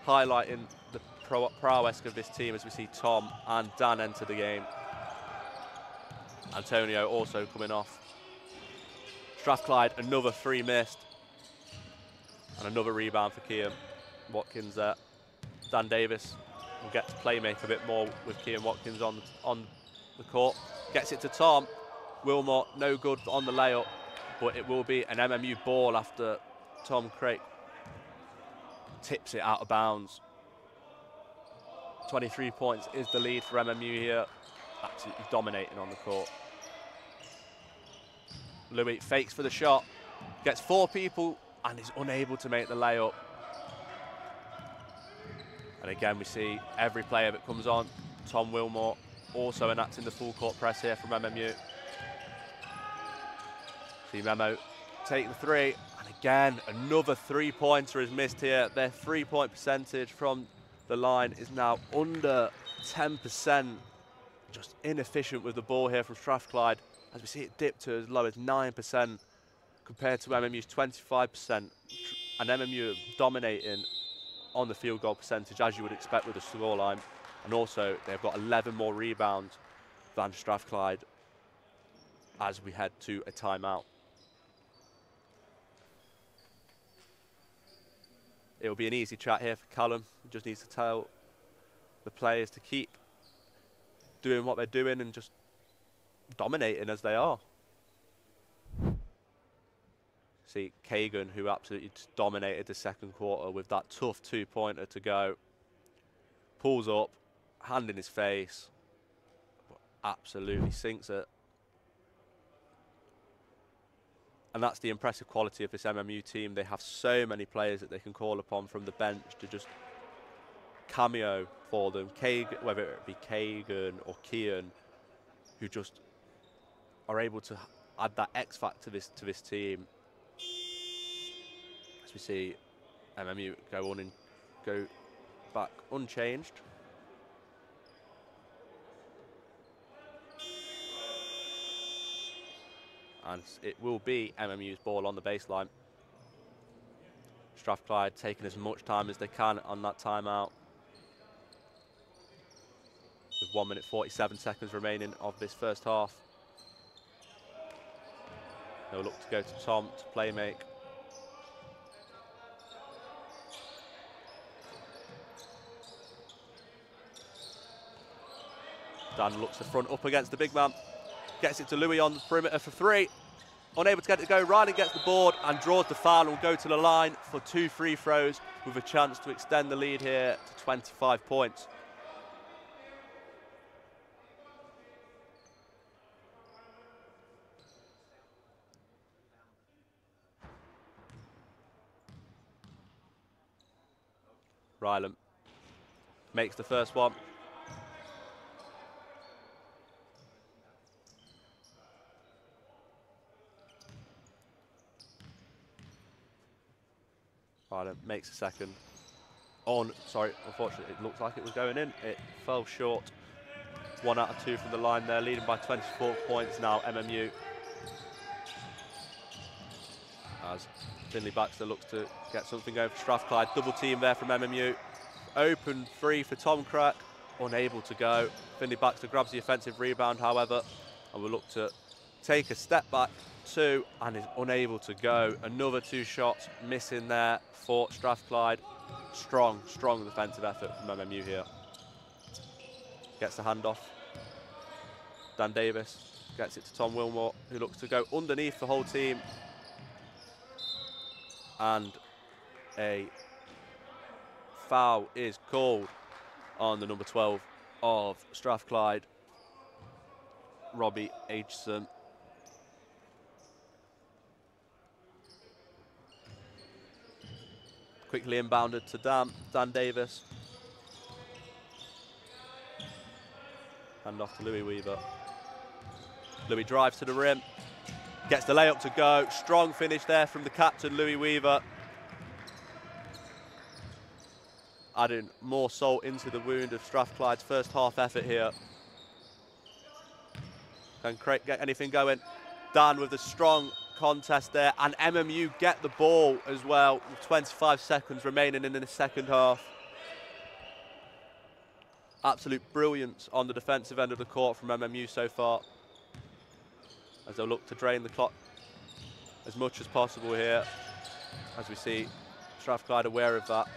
Highlighting the prowess of this team as we see Tom and Dan enter the game. Antonio also coming off. Strathclyde, another three missed. And another rebound for Kian Watkins. Dan Davis will get to play make a bit more with Kian Watkins on, on the court. Gets it to Tom. Wilmot, no good on the layup, but it will be an MMU ball after Tom Craig tips it out of bounds. 23 points is the lead for MMU here. Absolutely dominating on the court. Louis fakes for the shot, gets four people and is unable to make the layup. And again, we see every player that comes on. Tom Wilmore also enacting the full court press here from MMU. See Memo take the three. And again, another three-pointer is missed here. Their three-point percentage from the line is now under 10%. Just inefficient with the ball here from Strathclyde. As we see it dip to as low as 9% compared to MMU's 25%. And MMU dominating on the field goal percentage, as you would expect with the scoreline. And also, they've got 11 more rebounds than Strathclyde as we head to a timeout. It'll be an easy chat here for Callum. He just needs to tell the players to keep doing what they're doing and just dominating as they are. See Kagan, who absolutely dominated the second quarter with that tough two-pointer to go. Pulls up, hand in his face, absolutely sinks it. And that's the impressive quality of this MMU team. They have so many players that they can call upon from the bench to just cameo for them. Kagan, whether it be Kagan or Kian, who just are able to add that X factor to this to this team. As we see MMU go on and go back unchanged. And it will be MMU's ball on the baseline. Strathclyde taking as much time as they can on that timeout. With 1 minute 47 seconds remaining of this first half. They'll look to go to Tom to play make. Dan looks the front up against the big man. Gets it to Louis on the perimeter for three. Unable to get it to go. Riley gets the board and draws the foul and will go to the line for two free throws with a chance to extend the lead here to 25 points. Ryland makes the first one. Ryland makes a second. On, sorry, unfortunately, it looks like it was going in. It fell short. One out of two from the line there, leading by 24 points now, MMU. As Finley Baxter looks to get something going for Strathclyde. Double team there from MMU. Open free for Tom Crack. Unable to go. Finley Baxter grabs the offensive rebound, however, and will look to take a step back two and is unable to go. Another two shots missing there for Strathclyde. Strong, strong defensive effort from MMU here. Gets the handoff. Dan Davis gets it to Tom Wilmore, who looks to go underneath the whole team and a foul is called on the number 12 of Strathclyde, Robbie Aitchison. Quickly inbounded to Dan, Dan Davis. Hand off to Louis Weaver. Louis drives to the rim, gets the layup to go. Strong finish there from the captain, Louis Weaver. Adding more salt into the wound of Strathclyde's first half effort here. Can Craig get anything going? Dan with the strong contest there, and MMU get the ball as well. With 25 seconds remaining in the second half. Absolute brilliance on the defensive end of the court from MMU so far. As they'll look to drain the clock as much as possible here. As we see Strathclyde aware of that.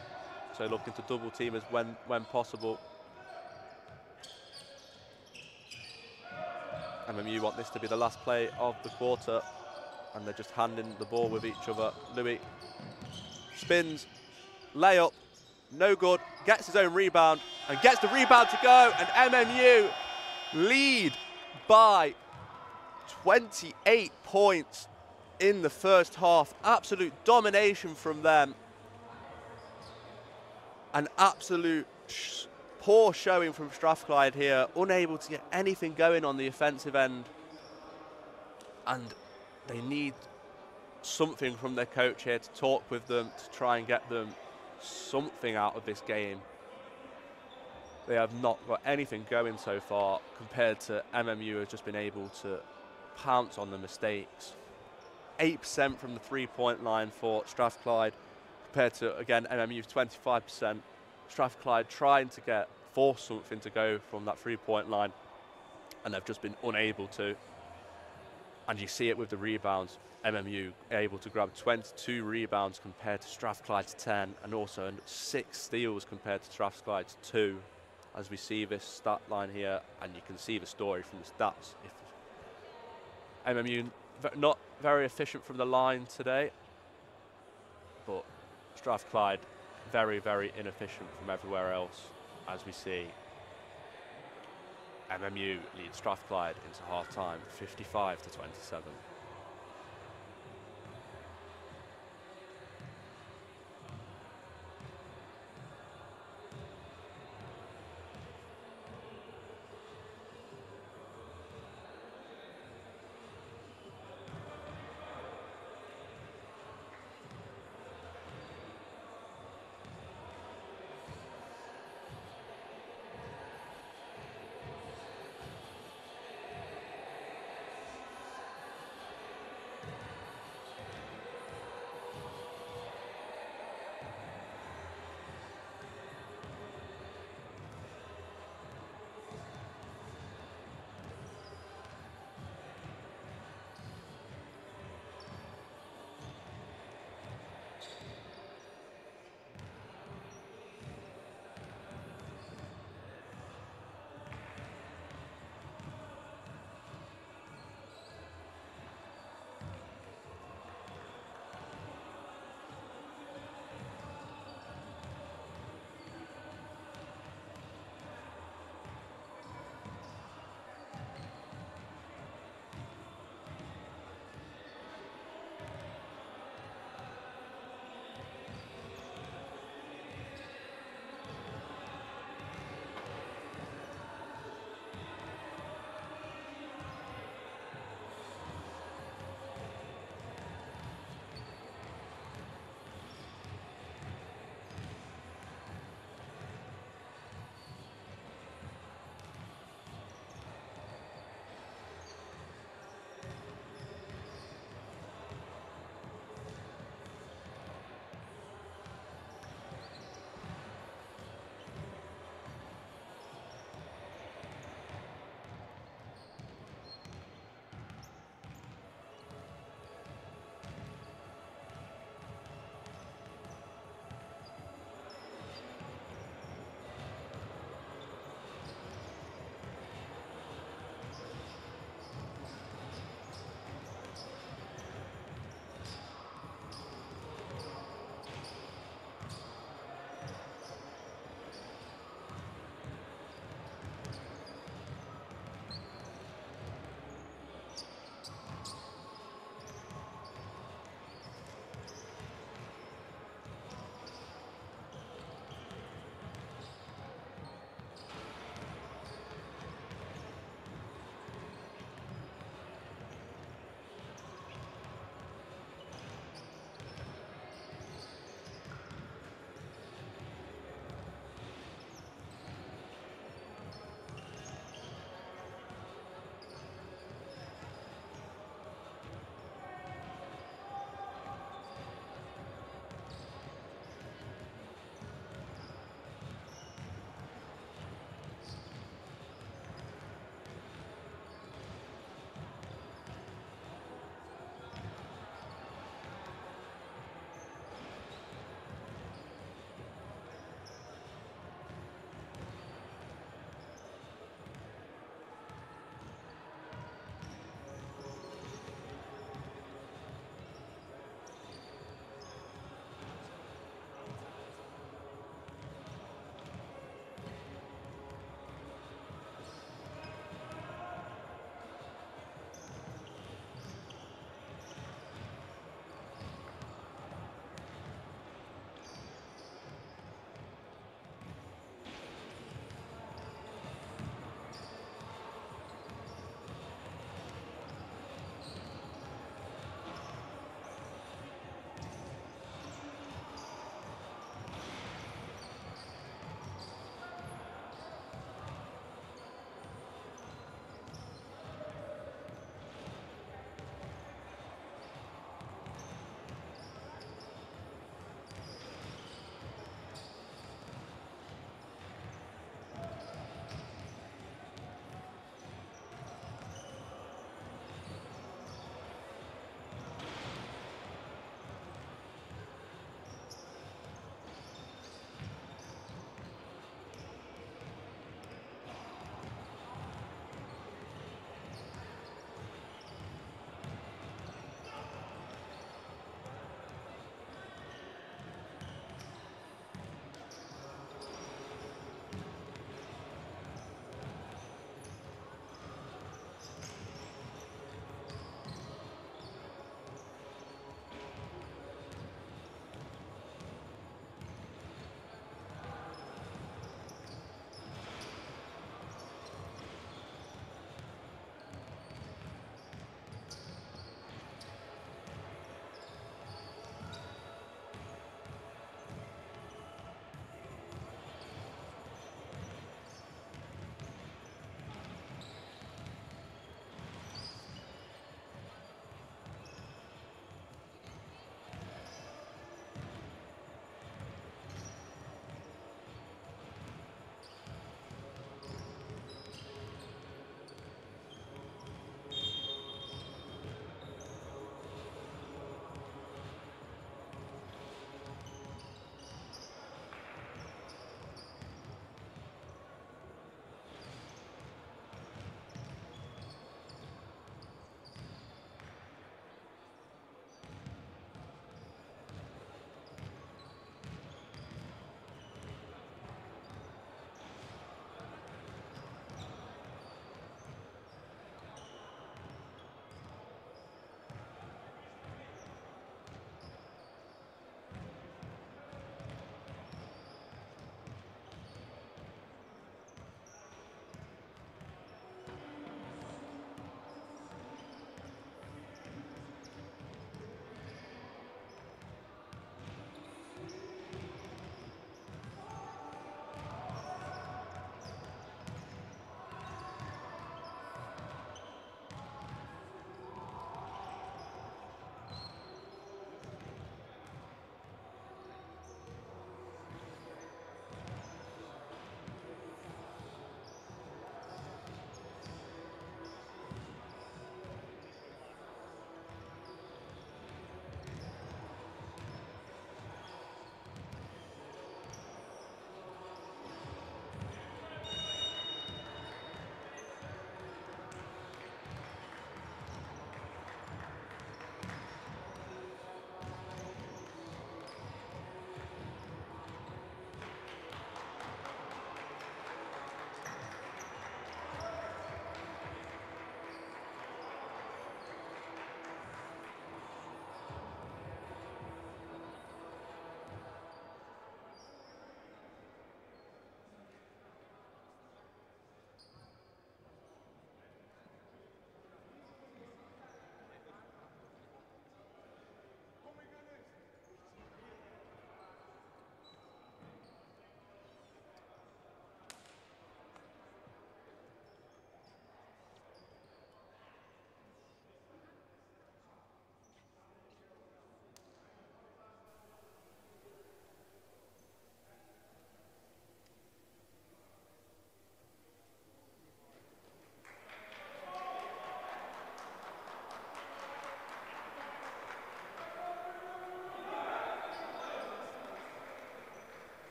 So looking to double team as when, when possible. MMU want this to be the last play of the quarter and they're just handing the ball with each other. Louis spins, layup, no good, gets his own rebound and gets the rebound to go and MMU lead by 28 points in the first half. Absolute domination from them. An absolute sh poor showing from Strathclyde here, unable to get anything going on the offensive end. And they need something from their coach here to talk with them, to try and get them something out of this game. They have not got anything going so far compared to MMU has just been able to pounce on the mistakes. 8% from the three-point line for Strathclyde compared to, again, MMU's 25%. Strathclyde trying to get, force something to go from that three-point line and they've just been unable to. And you see it with the rebounds. MMU able to grab 22 rebounds compared to Strathclyde's 10 and also six steals compared to Strathclyde's 2 as we see this stat line here and you can see the story from the stats. If MMU not very efficient from the line today but Strathclyde very very inefficient from everywhere else as we see MMU leads Strathclyde into half time 55 to 27.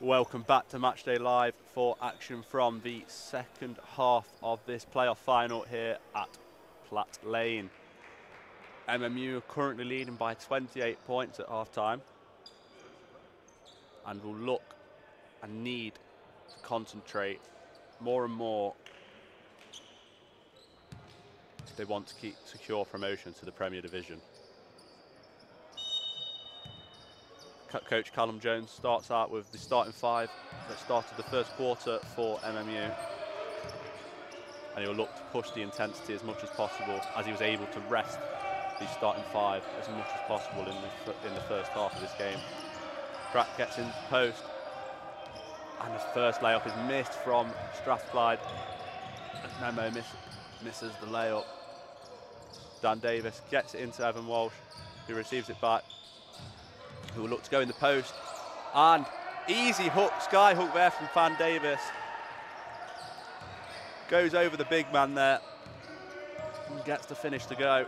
Welcome back to Matchday Live for action from the second half of this playoff final here at Platt Lane. MMU are currently leading by 28 points at half time and will look and need to concentrate more and more if they want to keep secure promotion to the Premier Division. Coach Callum Jones starts out with the starting five that started the first quarter for MMU. And he'll look to push the intensity as much as possible as he was able to rest the starting five as much as possible in the, in the first half of this game. Crack gets in post and his first layup is missed from Strathclyde. Memo miss, misses the layup. Dan Davis gets it into Evan Walsh, who receives it back, who will look to go in the post. And easy hook, sky hook there from Dan Davis. Goes over the big man there and gets the finish to go.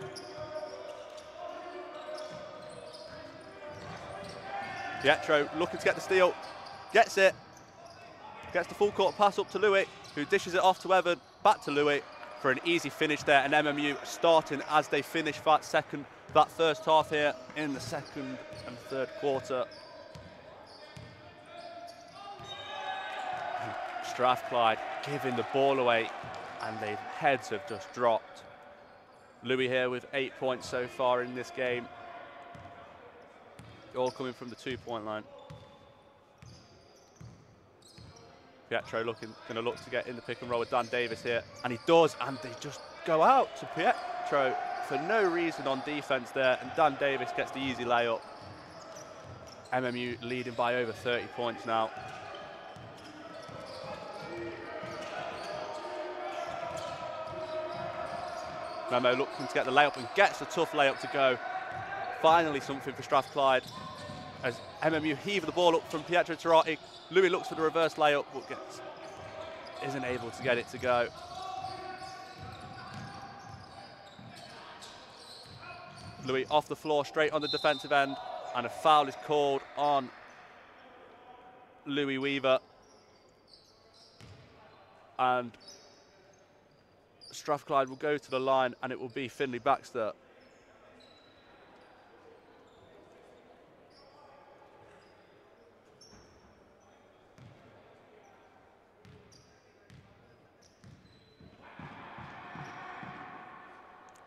Pietro looking to get the steal, gets it, gets the full court pass up to Louis, who dishes it off to Evan, back to Louis for an easy finish there. And MMU starting as they finish that second, that first half here in the second and third quarter. Strathclyde giving the ball away and their heads have just dropped. Louis here with eight points so far in this game. All coming from the two-point line. Pietro looking, going to look to get in the pick and roll with Dan Davis here, and he does, and they just go out to Pietro for no reason on defense there, and Dan Davis gets the easy layup. MMU leading by over 30 points now. Memo looking to get the layup and gets a tough layup to go. Finally something for Strathclyde as MMU heave the ball up from Pietro Tarati. Louis looks for the reverse layup but gets, isn't able to get it to go. Louis off the floor straight on the defensive end and a foul is called on Louis Weaver. And Strathclyde will go to the line and it will be Finley Baxter.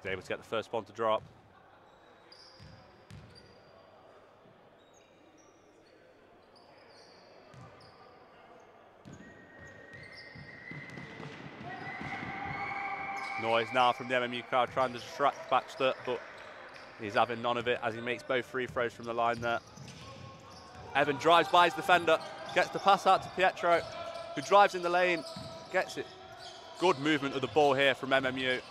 Able to get the first one to drop. Noise now from the MMU crowd trying to distract Baxter, but he's having none of it as he makes both free throws from the line there. Evan drives by his defender, gets the pass out to Pietro, who drives in the lane, gets it. Good movement of the ball here from MMU.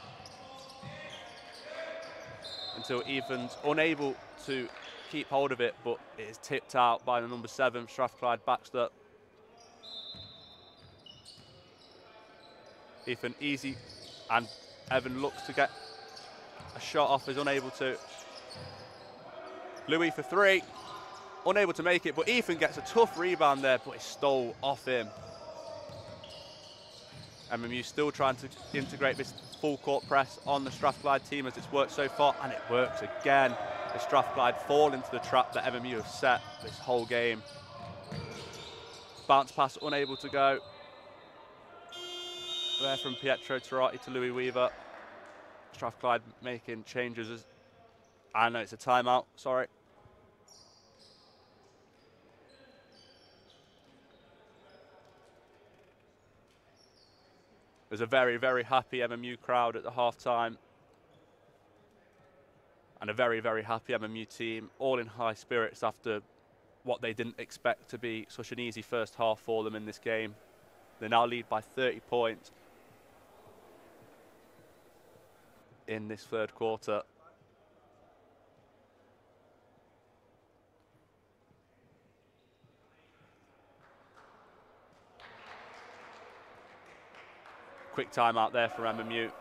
Until Evans unable to keep hold of it, but it is tipped out by the number seven, Strathclyde Baxter. Ethan easy and Evan looks to get a shot off, is unable to. Louis for three, unable to make it, but Ethan gets a tough rebound there, but it stole off him. MMU still trying to integrate this full court press on the Strathclyde team as it's worked so far, and it works again. The Strathclyde fall into the trap that MMU have set this whole game. Bounce pass unable to go there from Pietro Tarati to Louis Weaver. Strathclyde making changes. I know it's a timeout, sorry. There's a very, very happy MMU crowd at the half time. And a very, very happy MMU team, all in high spirits after what they didn't expect to be such an easy first half for them in this game. They now lead by 30 points. In this third quarter. Quick time out there for MMU.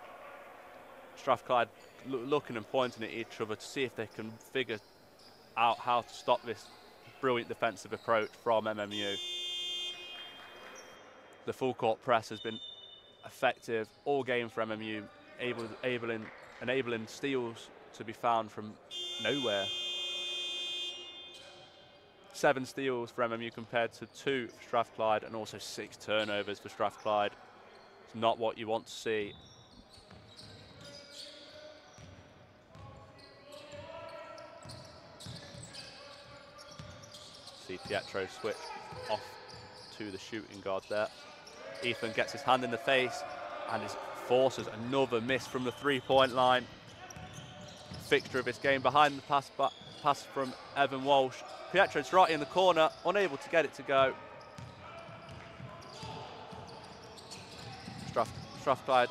Strathclyde looking and pointing at each other to see if they can figure out how to stop this brilliant defensive approach from MMU. the full court press has been effective all game for MMU, able, enabling, enabling steals to be found from nowhere. Seven steals for MMU compared to two for Strathclyde and also six turnovers for Strathclyde. It's not what you want to see. See Pietro switch off to the shooting guard there. Ethan gets his hand in the face and is forces another miss from the three-point line. Fixture of his game behind the pass, pass from Evan Walsh. Pietro's right in the corner, unable to get it to go. Strath, Strathclyde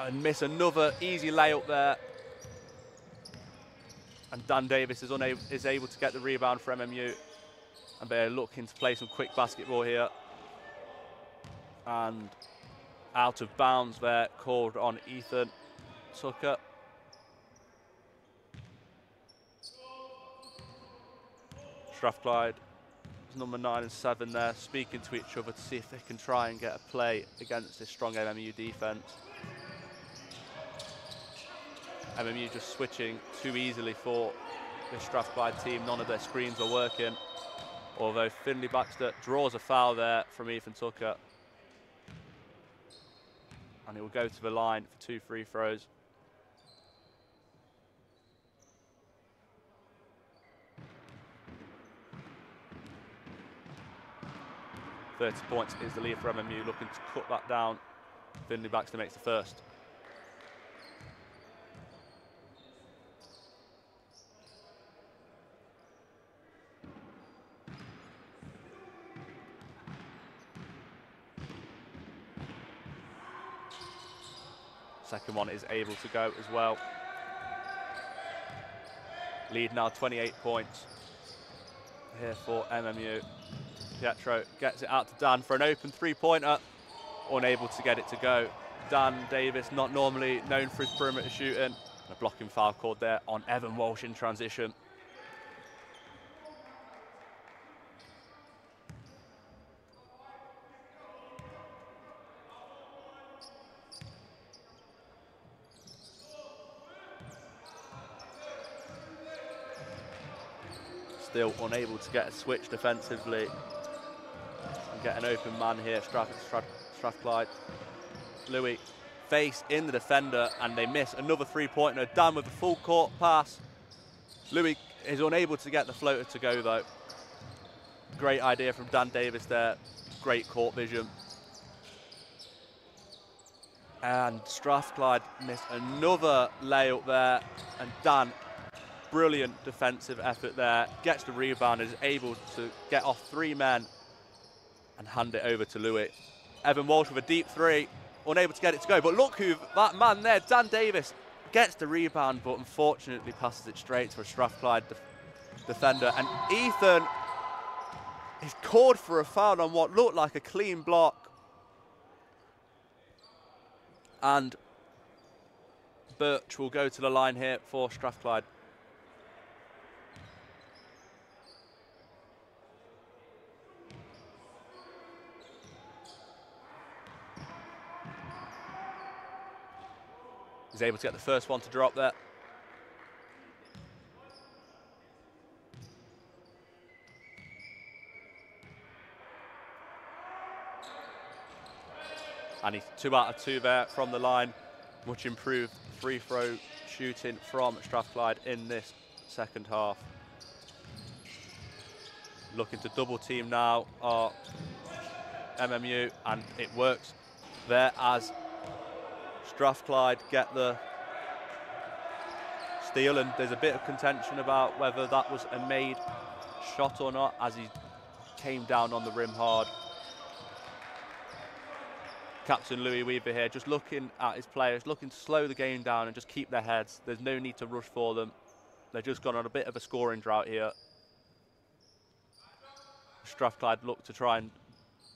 and miss another easy layup there. And Dan Davis is unable is able to get the rebound for MMU. And they're looking to play some quick basketball here. And out of bounds there, called on Ethan Tucker. Strathclyde number nine and seven there, speaking to each other to see if they can try and get a play against this strong MMU defence. MMU just switching too easily for this Strathclyde team. None of their screens are working. Although Finley Baxter draws a foul there from Ethan Tucker. And he will go to the line for two free throws. 30 points is the lead for MMU, looking to cut that down. Finley Baxter makes the first. Second one is able to go as well. Lead now 28 points here for MMU. Pietro gets it out to Dan for an open three-pointer. Unable to get it to go. Dan Davis, not normally known for his perimeter shooting. A blocking foul called there on Evan Walsh in transition. Still unable to get a switch defensively And get an open man here, Strath, Strath, Strathclyde. Louis face in the defender and they miss another three-pointer. Done with a full court pass. Louis is unable to get the floater to go though. Great idea from Dan Davis there. Great court vision. And Strathclyde missed another layup there. And Dan, brilliant defensive effort there. Gets the rebound and is able to get off three men and hand it over to Louis. Evan Walsh with a deep three, unable to get it to go. But look who that man there, Dan Davis, gets the rebound, but unfortunately passes it straight to a Strathclyde def defender. And Ethan is called for a foul on what looked like a clean block. And Birch will go to the line here for Strathclyde. He's able to get the first one to drop there. And he's two out of two there from the line. Much improved free throw shooting from Strathclyde in this second half. Looking to double team now are MMU and it works there as Strathclyde get the steal and there's a bit of contention about whether that was a made shot or not as he came down on the rim hard. Captain Louis Weaver here just looking at his players, looking to slow the game down and just keep their heads. There's no need to rush for them. They've just gone on a bit of a scoring drought here. Strathclyde look to try and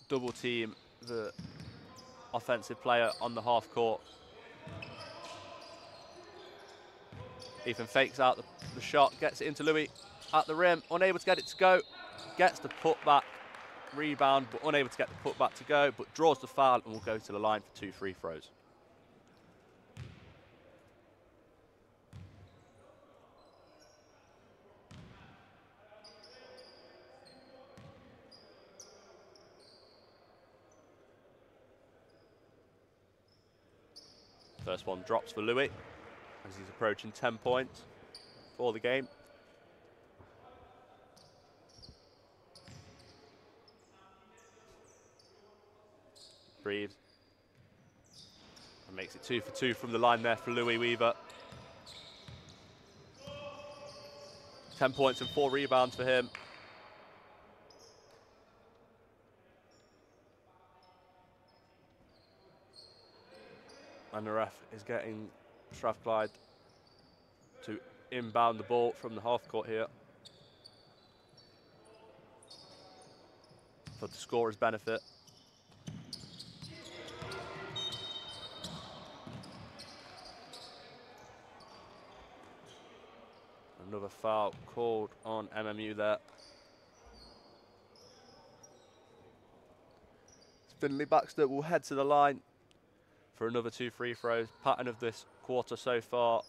double team the offensive player on the half court. Ethan fakes out the, the, shot, gets it into Louis at the rim, unable to get it to go, gets the putback rebound, but unable to get the putback to go, but draws the foul and will go to the line for two free throws. First one drops for Louis as he's approaching 10 points for the game. Breathes. And makes it two for two from the line there for Louis Weaver. 10 points and four rebounds for him. And the ref is getting Strathclyde to inbound the ball from the half court here. For the scorer's benefit. Another foul called on MMU there. Finley Baxter will head to the line for another two free throws. Pattern of this quarter so far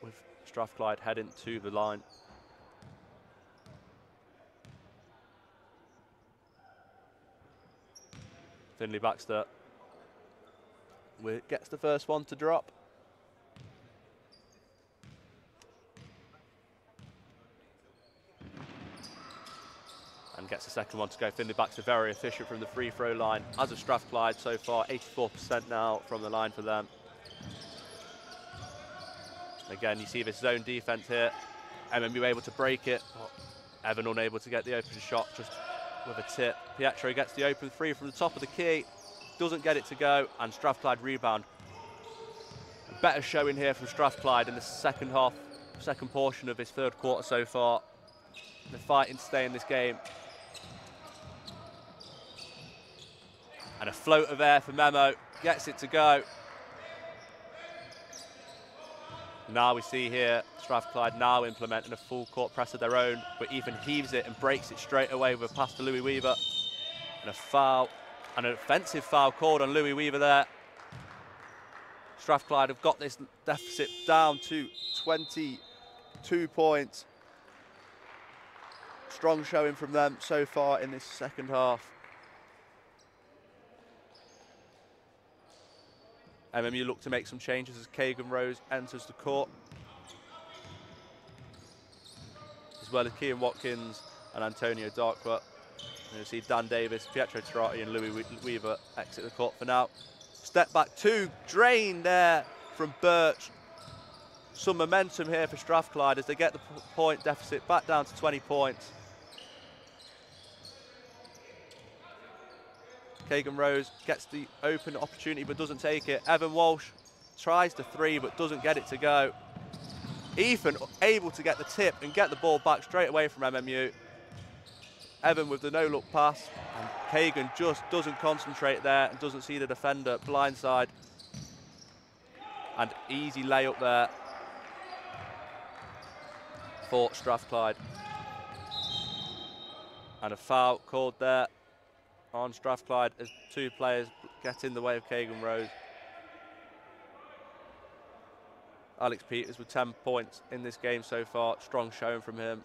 with Strathclyde heading to the line. Finley Baxter gets the first one to drop. and gets the second one to go. Finley Baxter very efficient from the free throw line. As of Strathclyde so far, 84% now from the line for them. Again, you see this zone defense here. MMU able to break it. Evan unable to get the open shot just with a tip. Pietro gets the open three from the top of the key. Doesn't get it to go. And Strathclyde rebound. A better showing here from Strathclyde in the second half, second portion of this third quarter so far. They're fighting to stay in this game. And a float of air for Memo. Gets it to go. Now we see here Strathclyde now implementing a full court press of their own, but Ethan heaves it and breaks it straight away with a pass to Louis Weaver. And a foul, an offensive foul called on Louis Weaver there. Strathclyde have got this deficit down to 22 points. Strong showing from them so far in this second half. MMU look to make some changes as Kagan Rose enters the court. As well as Kean Watkins and Antonio Darkwa. you'll see Dan Davis, Pietro Tirati and Louis Weaver exit the court for now. Step back two, drain there from Birch. Some momentum here for Strathclyde as they get the point deficit back down to 20 points. Kagan Rose gets the open opportunity but doesn't take it. Evan Walsh tries to three but doesn't get it to go. Ethan able to get the tip and get the ball back straight away from MMU. Evan with the no-look pass and Kagan just doesn't concentrate there and doesn't see the defender blindside. And easy layup there for Strathclyde. And a foul called there on Strathclyde as two players get in the way of Kagan Rose. Alex Peters with 10 points in this game so far. Strong showing from him.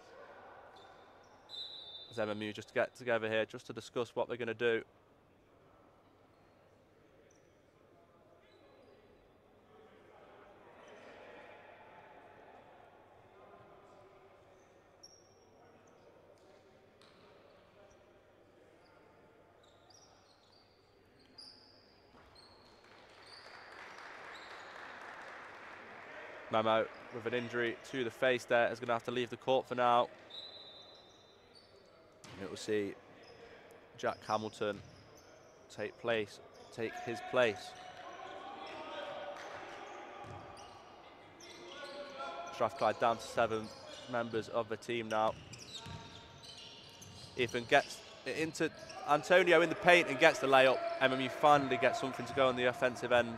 As MMU just to get together here just to discuss what they're going to do. Memo with an injury to the face there is going to have to leave the court for now. It will see Jack Hamilton take place, take his place. Strathclyde down to seven members of the team now. Ethan gets into Antonio in the paint and gets the layup. MMU finally gets something to go on the offensive end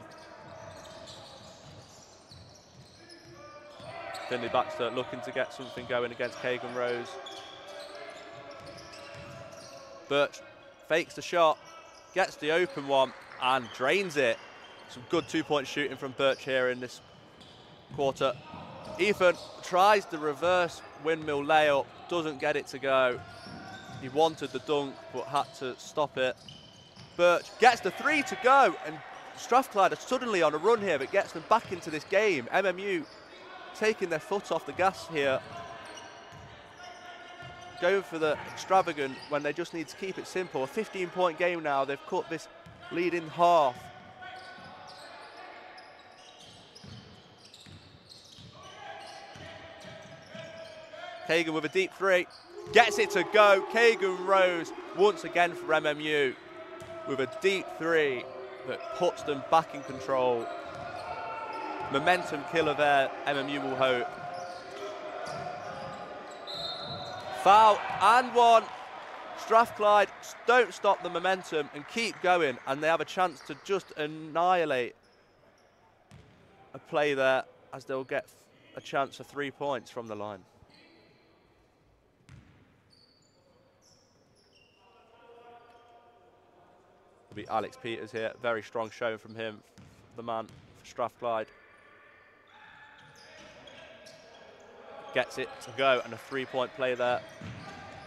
Finley Baxter looking to get something going against Kagan Rose. Birch fakes the shot, gets the open one, and drains it. Some good two-point shooting from Birch here in this quarter. Ethan tries the reverse windmill layup, doesn't get it to go. He wanted the dunk, but had to stop it. Birch gets the three to go, and Strathclyde are suddenly on a run here, but gets them back into this game. MMU taking their foot off the gas here. Going for the extravagant when they just need to keep it simple. A 15 point game now, they've cut this lead in half. Kagan with a deep three, gets it to go. Kagan Rose once again for MMU with a deep three that puts them back in control. Momentum killer there, MMU will hope. Foul and one. Strathclyde don't stop the momentum and keep going, and they have a chance to just annihilate a play there as they'll get a chance for three points from the line. It'll be Alex Peters here. Very strong showing from him, the man for Strathclyde. Gets it to go and a three-point play there.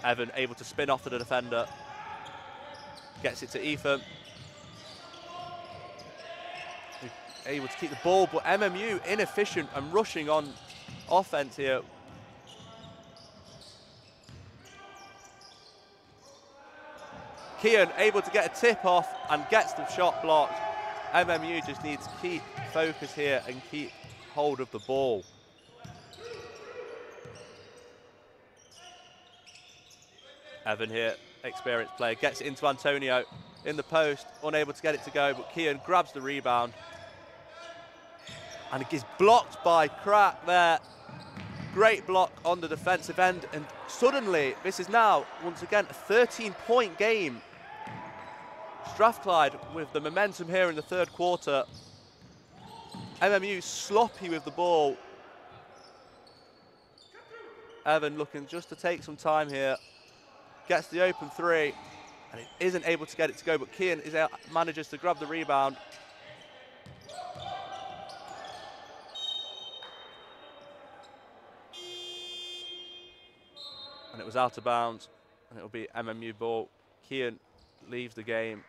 Evan able to spin off to the defender. Gets it to Ethan. Able to keep the ball, but MMU inefficient and rushing on offense here. Kian able to get a tip off and gets the shot blocked. MMU just needs to keep focus here and keep hold of the ball. Evan here, experienced player, gets it into Antonio in the post, unable to get it to go, but Kian grabs the rebound. And it gets blocked by Crack there. Great block on the defensive end, and suddenly, this is now, once again, a 13-point game. Strathclyde with the momentum here in the third quarter. MMU sloppy with the ball. Evan looking just to take some time here gets the open three, and he isn't able to get it to go, but Kian is out, manages to grab the rebound. And it was out of bounds, and it'll be MMU ball. Kian leaves the game,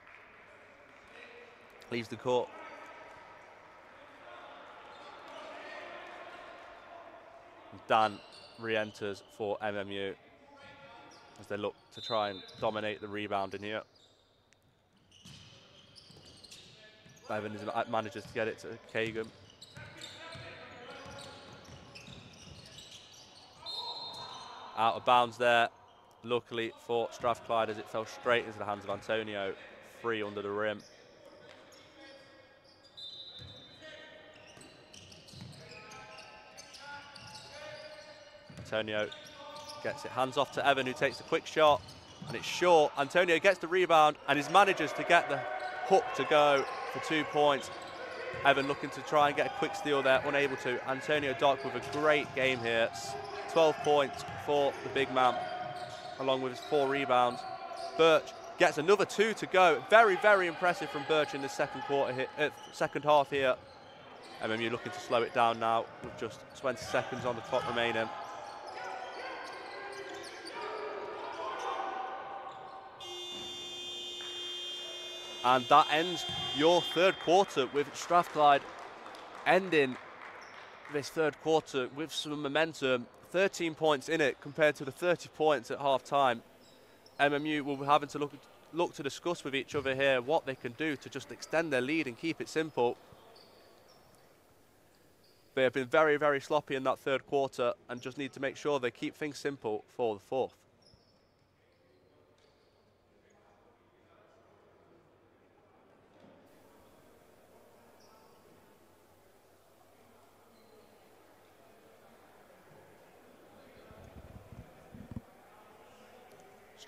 leaves the court. Dan re-enters for MMU as they look to try and dominate the rebound in here. Evans manages to get it to Kagan. Out of bounds there. Luckily for Strathclyde as it fell straight into the hands of Antonio. Free under the rim. Antonio Gets it hands off to Evan, who takes a quick shot, and it's short. Antonio gets the rebound, and his manages to get the hook to go for two points. Evan looking to try and get a quick steal there, unable to. Antonio Darkwa with a great game here. 12 points for the big man, along with his four rebounds. Birch gets another two to go. Very, very impressive from Birch in the second quarter, here, uh, second half here. MMU looking to slow it down now with just 20 seconds on the clock remaining. And that ends your third quarter with Strathclyde ending this third quarter with some momentum. 13 points in it compared to the 30 points at half time. MMU will be having to look, look to discuss with each other here what they can do to just extend their lead and keep it simple. They have been very, very sloppy in that third quarter and just need to make sure they keep things simple for the fourth.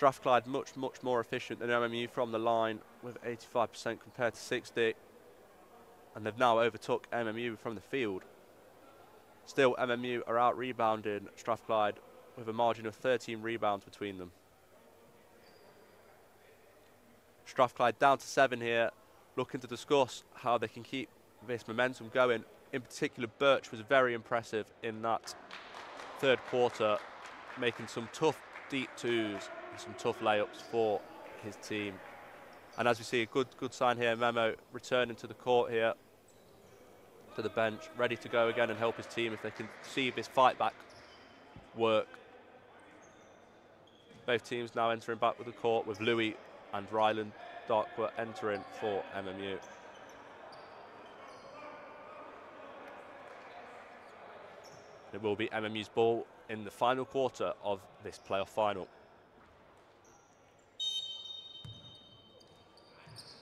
Strathclyde much, much more efficient than MMU from the line with 85% compared to 60. And they've now overtook MMU from the field. Still, MMU are out rebounding Strathclyde with a margin of 13 rebounds between them. Strathclyde down to seven here, looking to discuss how they can keep this momentum going. In particular, Birch was very impressive in that third quarter, making some tough deep twos some tough layups for his team. And as we see, a good good sign here, Memo returning to the court here, to the bench, ready to go again and help his team if they can see this fight back work. Both teams now entering back with the court with Louis and Ryland Darkwa entering for MMU. It will be MMU's ball in the final quarter of this playoff final.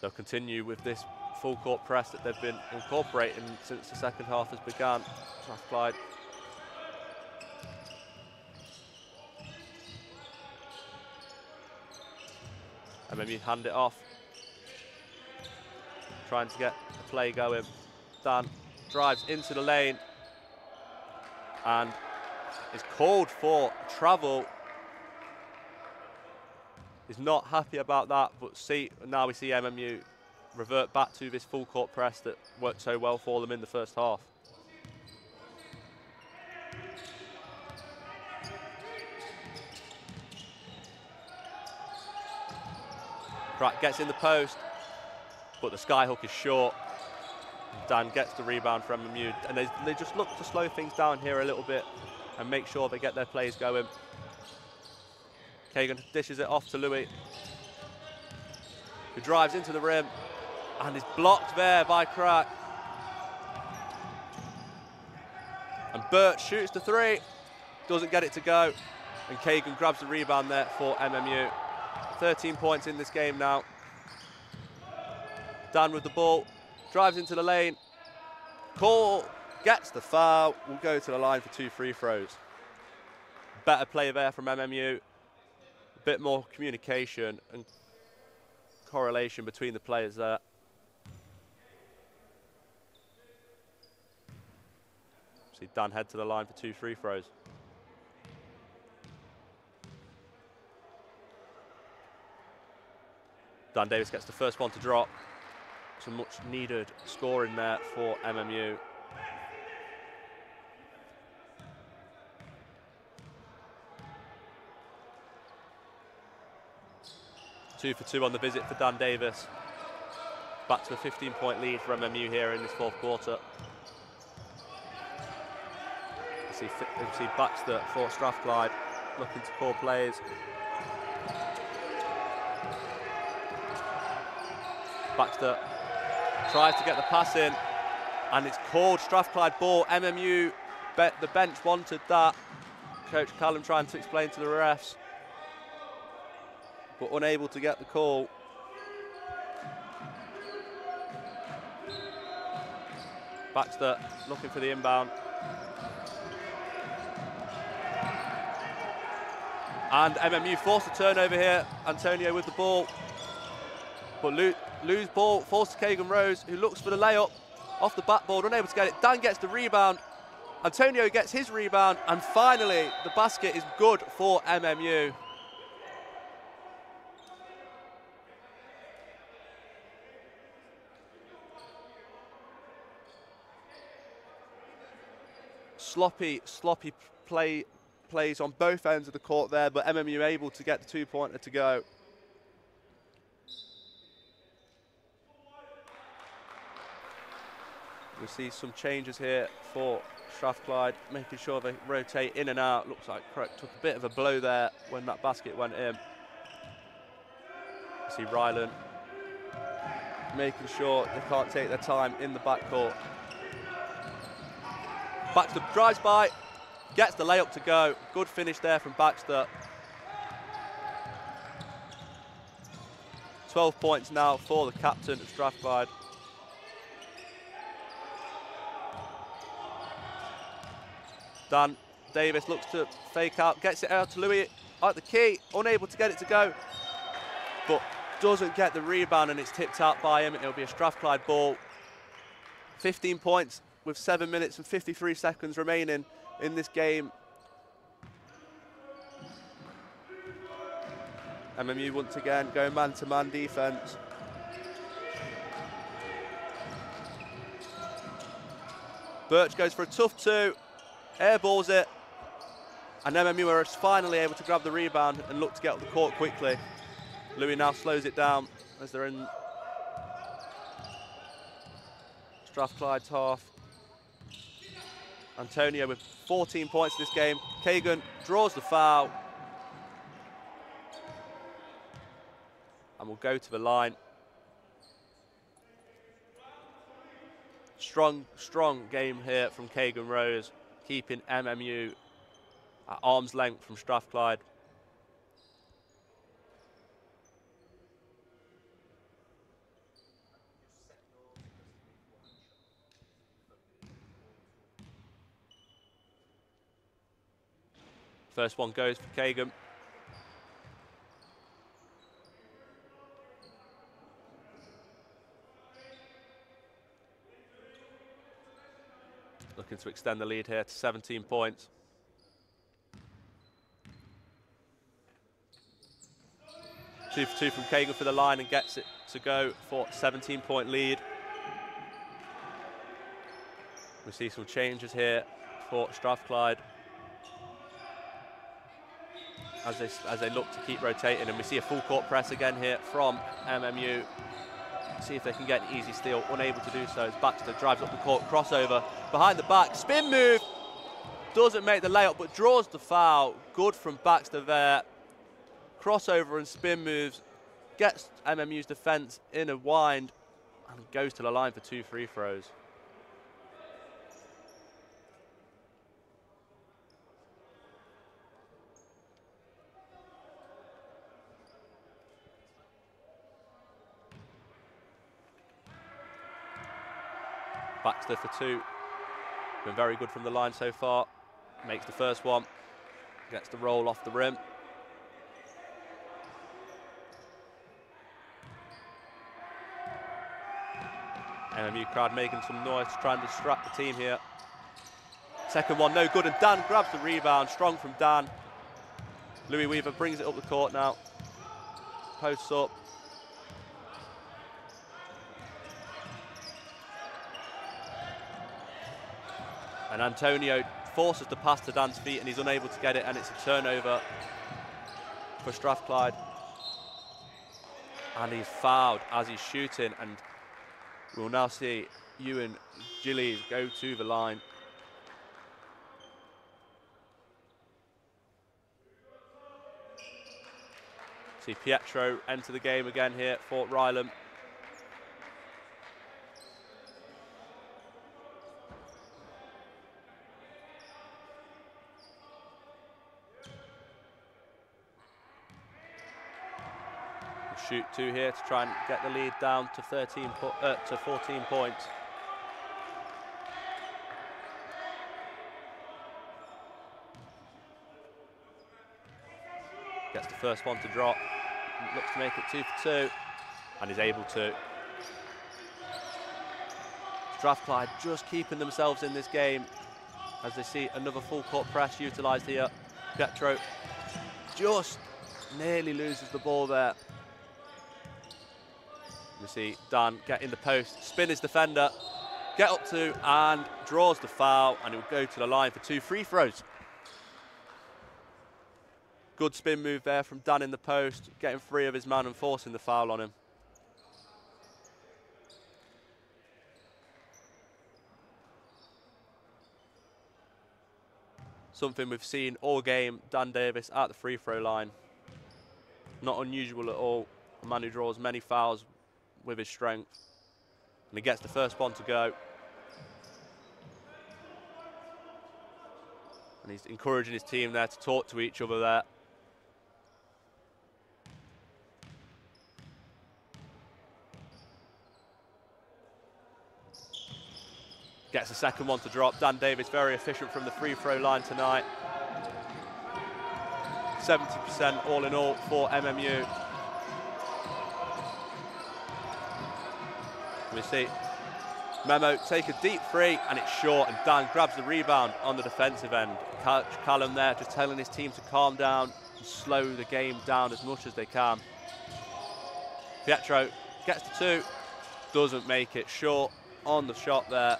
They'll continue with this full court press that they've been incorporating since the second half has begun. Strathclyde and maybe hand it off. Trying to get the play going. Dan drives into the lane and is called for travel. Is not happy about that, but see now we see MMU revert back to this full court press that worked so well for them in the first half. Right, gets in the post, but the skyhook is short. Dan gets the rebound from MMU, and they, they just look to slow things down here a little bit and make sure they get their plays going. Kagan dishes it off to Louis, who drives into the rim and is blocked there by Crack. And Birch shoots the three, doesn't get it to go, and Kagan grabs the rebound there for MMU. 13 points in this game now. Dan with the ball, drives into the lane. Call gets the foul, will go to the line for two free throws. Better play there from MMU. Bit more communication and correlation between the players there. See Dan head to the line for two free throws. Dan Davis gets the first one to drop. Some much needed scoring there for MMU. Two for two on the visit for Dan Davis. Back to a 15 point lead for MMU here in this fourth quarter. You see, you see Baxter for Strathclyde looking to call plays. Baxter tries to get the pass in, and it's called Strathclyde ball. MMU, bet the bench wanted that. Coach Callum trying to explain to the refs, but unable to get the call. Baxter looking for the inbound. And MMU forced a turnover here. Antonio with the ball. But lose ball, falls to Kagan Rose, who looks for the layup off the backboard, unable to get it. Dan gets the rebound. Antonio gets his rebound, and finally the basket is good for MMU. Sloppy, sloppy play plays on both ends of the court there, but MMU able to get the two-pointer to go. We see some changes here for Strathclyde, making sure they rotate in and out. Looks like Crook took a bit of a blow there when that basket went in. We see Ryland making sure they can't take their time in the backcourt. Baxter drives by, gets the layup to go. Good finish there from Baxter. 12 points now for the captain of Strathclyde. Dan Davis looks to fake out, gets it out to Louis at the key, unable to get it to go, but doesn't get the rebound and it's tipped out by him. It'll be a Strathclyde ball. 15 points with 7 minutes and 53 seconds remaining in this game. MMU once again going man-to-man defence. Birch goes for a tough two, airballs it, and MMU are finally able to grab the rebound and look to get up the court quickly. Louis now slows it down as they're in Strathclyde's half. Antonio with 14 points in this game. Kagan draws the foul. And will go to the line. Strong, strong game here from Kagan Rose, keeping MMU at arm's length from Strathclyde. First one goes for Kagan. Looking to extend the lead here to 17 points. Two for two from Kagan for the line and gets it to go for 17 point lead. We see some changes here for Strathclyde as they, as they look to keep rotating. And we see a full court press again here from MMU. See if they can get an easy steal. Unable to do so as Baxter drives up the court, crossover behind the back, spin move. Doesn't make the layup, but draws the foul. Good from Baxter there. Crossover and spin moves. Gets MMU's defence in a wind and goes to the line for two free throws. Baxter for two. Been very good from the line so far. Makes the first one. Gets the roll off the rim. MMU crowd making some noise trying to try distract the team here. Second one, no good, and Dan grabs the rebound. Strong from Dan. Louis Weaver brings it up the court now. Posts up. And Antonio forces the pass to Dan's feet and he's unable to get it and it's a turnover for Strathclyde. And he's fouled as he's shooting and we'll now see Ewan Gillies go to the line. See Pietro enter the game again here for Ryland. Shoot two here to try and get the lead down to 13 uh, to 14 points. Gets the first one to drop, looks to make it two for two, and is able to. Strathclyde just keeping themselves in this game as they see another full court press utilised here. Pietro just nearly loses the ball there. We see Dan get in the post, spin his defender, get up to and draws the foul and it will go to the line for two free throws. Good spin move there from Dan in the post, getting free of his man and forcing the foul on him. Something we've seen all game, Dan Davis at the free throw line. Not unusual at all. A man who draws many fouls with his strength. And he gets the first one to go. And he's encouraging his team there to talk to each other there. Gets the second one to drop. Dan Davis very efficient from the free throw line tonight. 70% all in all for MMU. We see Memo take a deep free and it's short and Dan grabs the rebound on the defensive end. Callum there just telling his team to calm down, and slow the game down as much as they can. Pietro gets the two, doesn't make it short on the shot there.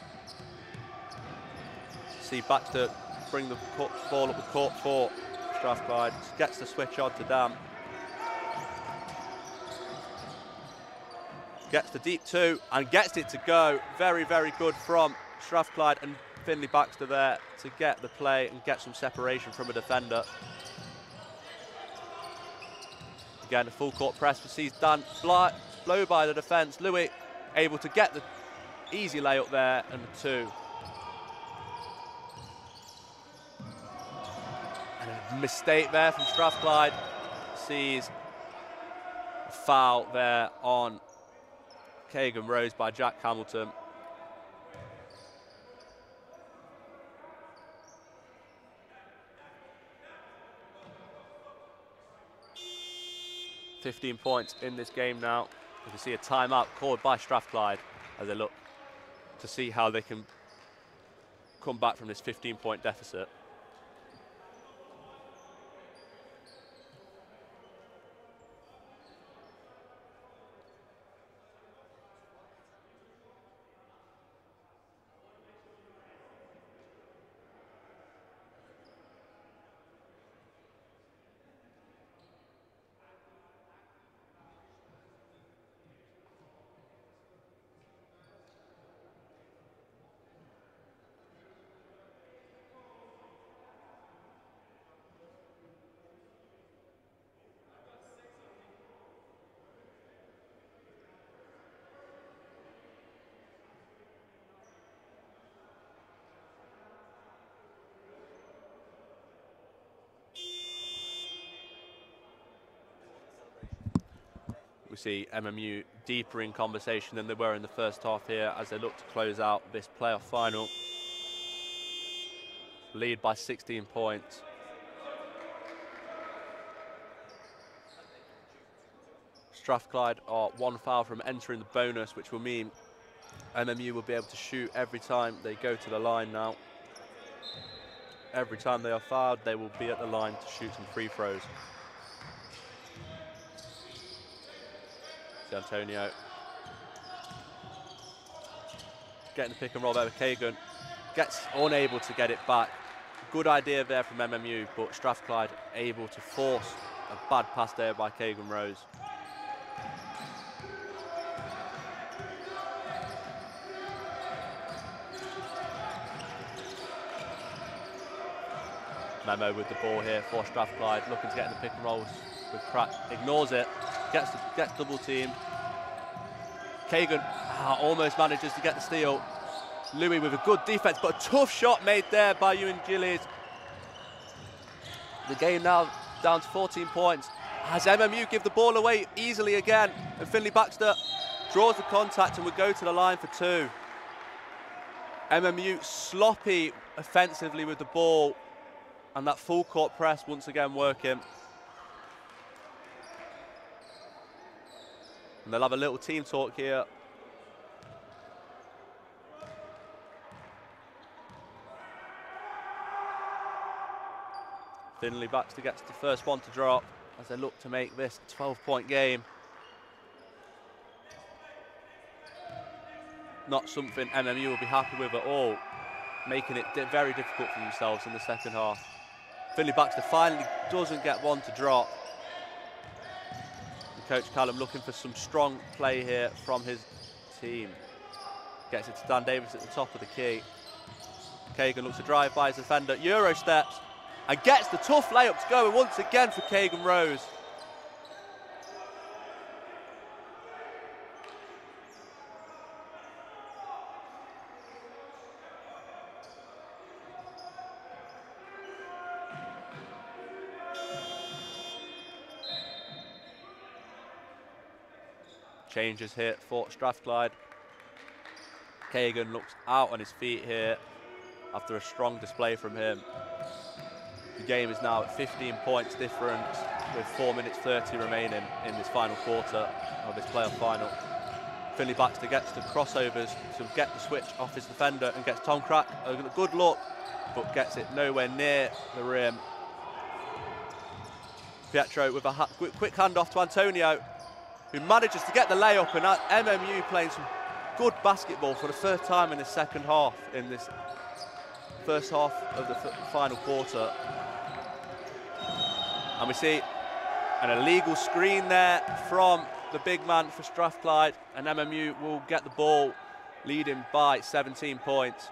See Baxter bring the ball up the court for Strathclyde, gets the switch on to Dan. Gets the deep two and gets it to go. Very, very good from Strathclyde and Finley Baxter there to get the play and get some separation from a defender. Again, a full court press for sees Dan blow by the defence. Louis able to get the easy layup there and the two. And a mistake there from Strathclyde. Sees a foul there on Kagan Rose by Jack Hamilton. Fifteen points in this game now. You can see a timeout called by Strathclyde as they look to see how they can come back from this 15 point deficit. See MMU deeper in conversation than they were in the first half here as they look to close out this playoff final. Lead by 16 points. Strathclyde are one foul from entering the bonus, which will mean MMU will be able to shoot every time they go to the line now. Every time they are fouled, they will be at the line to shoot some free throws. Antonio. Getting the pick and roll there with Kagan. Gets unable to get it back. Good idea there from MMU, but Strathclyde able to force a bad pass there by Kagan Rose. Memo with the ball here for Strathclyde, looking to get in the pick and rolls with Pratt. Ignores it, gets gets double team. Kagan ah, almost manages to get the steal. Louis with a good defense, but a tough shot made there by Ewan Gillies. The game now down to 14 points. Has MMU give the ball away easily again, and Finley Baxter draws the contact and would go to the line for two. MMU sloppy offensively with the ball, and that full court press once again working. And they'll have a little team talk here. Finley Baxter gets the first one to drop as they look to make this 12-point game. Not something MMU will be happy with at all, making it very difficult for themselves in the second half. Finley Baxter finally doesn't get one to drop. Coach Callum looking for some strong play here from his team. Gets it to Dan Davis at the top of the key. Kagan looks to drive by his defender, Euro steps, and gets the tough layups going once again for Kagan Rose. Changes here for Strathclyde. Kagan looks out on his feet here after a strong display from him. The game is now at 15 points difference with 4 minutes 30 remaining in this final quarter of this playoff final. Finley Baxter gets the crossovers to get the switch off his defender and gets Tom Crack a good look, but gets it nowhere near the rim. Pietro with a quick handoff to Antonio, who manages to get the layup, and MMU playing some good basketball for the first time in the second half, in this first half of the final quarter. And we see an illegal screen there from the big man for Strathclyde, and MMU will get the ball, leading by 17 points.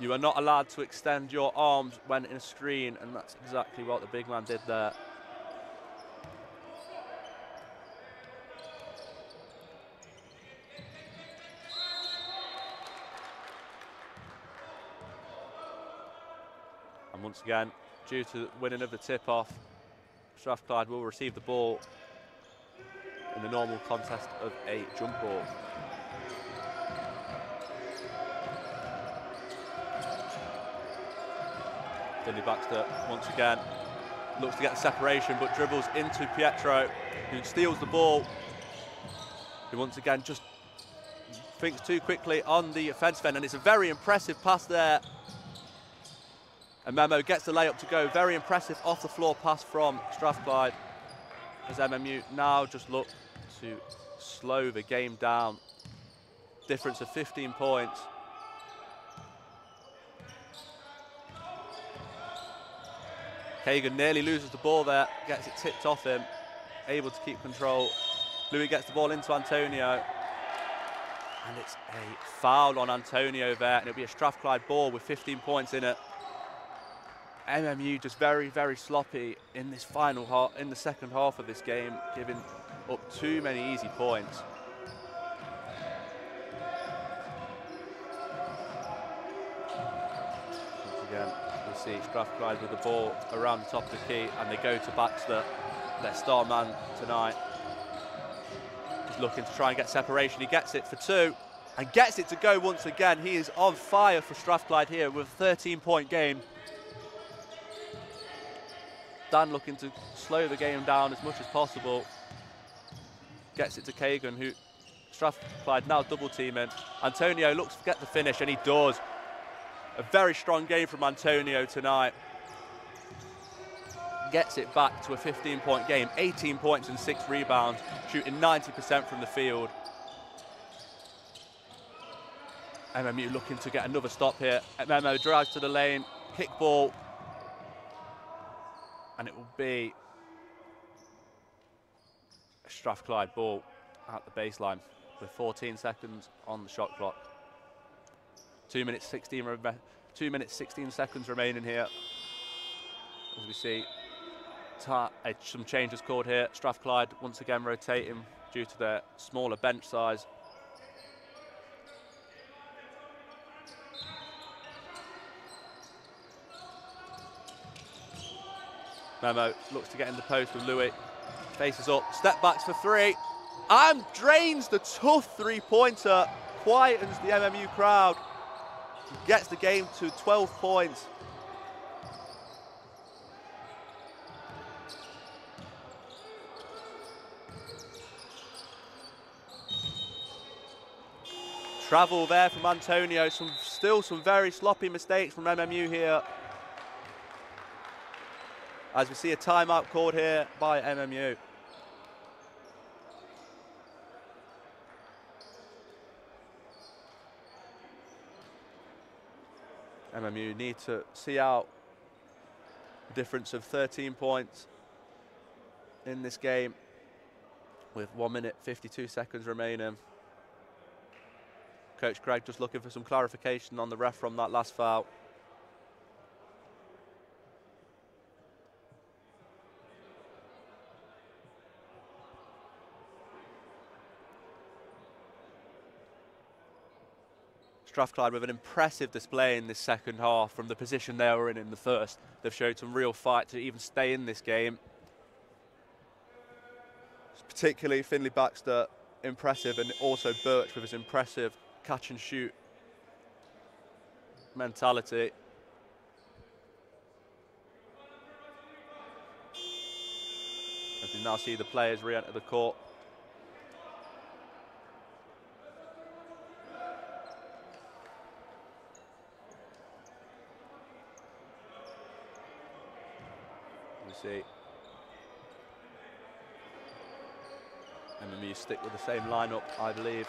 You are not allowed to extend your arms when in a screen, and that's exactly what the big man did there. Once again, due to the winning of the tip-off, Strathclyde will receive the ball in the normal contest of a jump ball. Finley Baxter once again looks to get separation but dribbles into Pietro who steals the ball who once again just thinks too quickly on the offence end and it's a very impressive pass there and Memo gets the layup to go very impressive off the floor pass from Strathclyde as MMU now just look to slow the game down difference of 15 points Kagan nearly loses the ball there, gets it tipped off him, able to keep control. Louis gets the ball into Antonio. And it's a foul on Antonio there, and it'll be a Strathclyde ball with 15 points in it. MMU just very, very sloppy in this final half, in the second half of this game, giving up too many easy points. Once again, we see Strathclyde with the ball around the top of the key, and they go to Baxter, their star man tonight. He's looking to try and get separation. He gets it for two, and gets it to go once again. He is on fire for Strathclyde here with a 13-point game. Dan looking to slow the game down as much as possible. Gets it to Kagan, who Strathclyde now double teaming. Antonio looks to get the finish, and he does. A very strong game from Antonio tonight. Gets it back to a 15 point game, 18 points and six rebounds, shooting 90% from the field. MMU looking to get another stop here. Memo drives to the lane, kick ball, and it will be a Strathclyde ball at the baseline with 14 seconds on the shot clock. Two minutes 16, two minutes 16 seconds remaining here. As we see, uh, some changes called here. Strathclyde once again rotating due to their smaller bench size. Memo looks to get in the post with Louis. Faces up, step backs for three, and drains the tough three-pointer. Quietens the MMU crowd. Gets the game to 12 points. Travel there from Antonio. Some still some very sloppy mistakes from MMU here. As we see a timeout called here by MMU. MMU need to see out a difference of 13 points in this game with 1 minute 52 seconds remaining. Coach Craig just looking for some clarification on the ref from that last foul. Strathclyde with an impressive display in this second half from the position they were in in the first. They've showed some real fight to even stay in this game. Particularly Finley Baxter, impressive, and also Birch with his impressive catch and shoot mentality. As we now see the players re-enter the court. See MMU stick with the same lineup, I believe.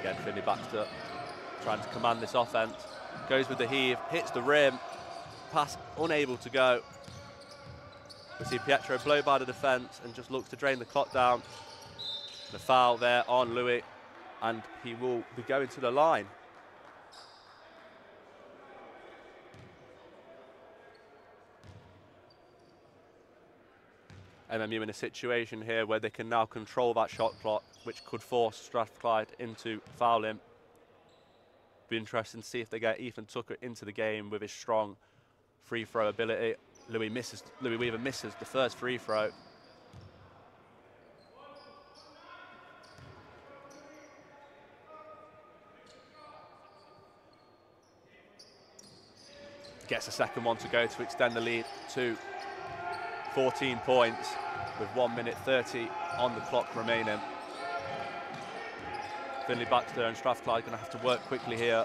Again, Finley Baxter trying to command this offense. Goes with the heave, hits the rim, pass unable to go. We see Pietro blow by the defence and just looks to drain the clock down. The foul there on Louis, and he will be going to the line. MMU in a situation here where they can now control that shot clock, which could force Strathclyde into fouling. Be interesting to see if they get Ethan Tucker into the game with his strong free throw ability. Louis misses. Louis Weaver misses the first free throw. Gets a second one to go to extend the lead to 14 points with 1 minute 30 on the clock remaining. Finley Baxter and Strathclyde going to have to work quickly here.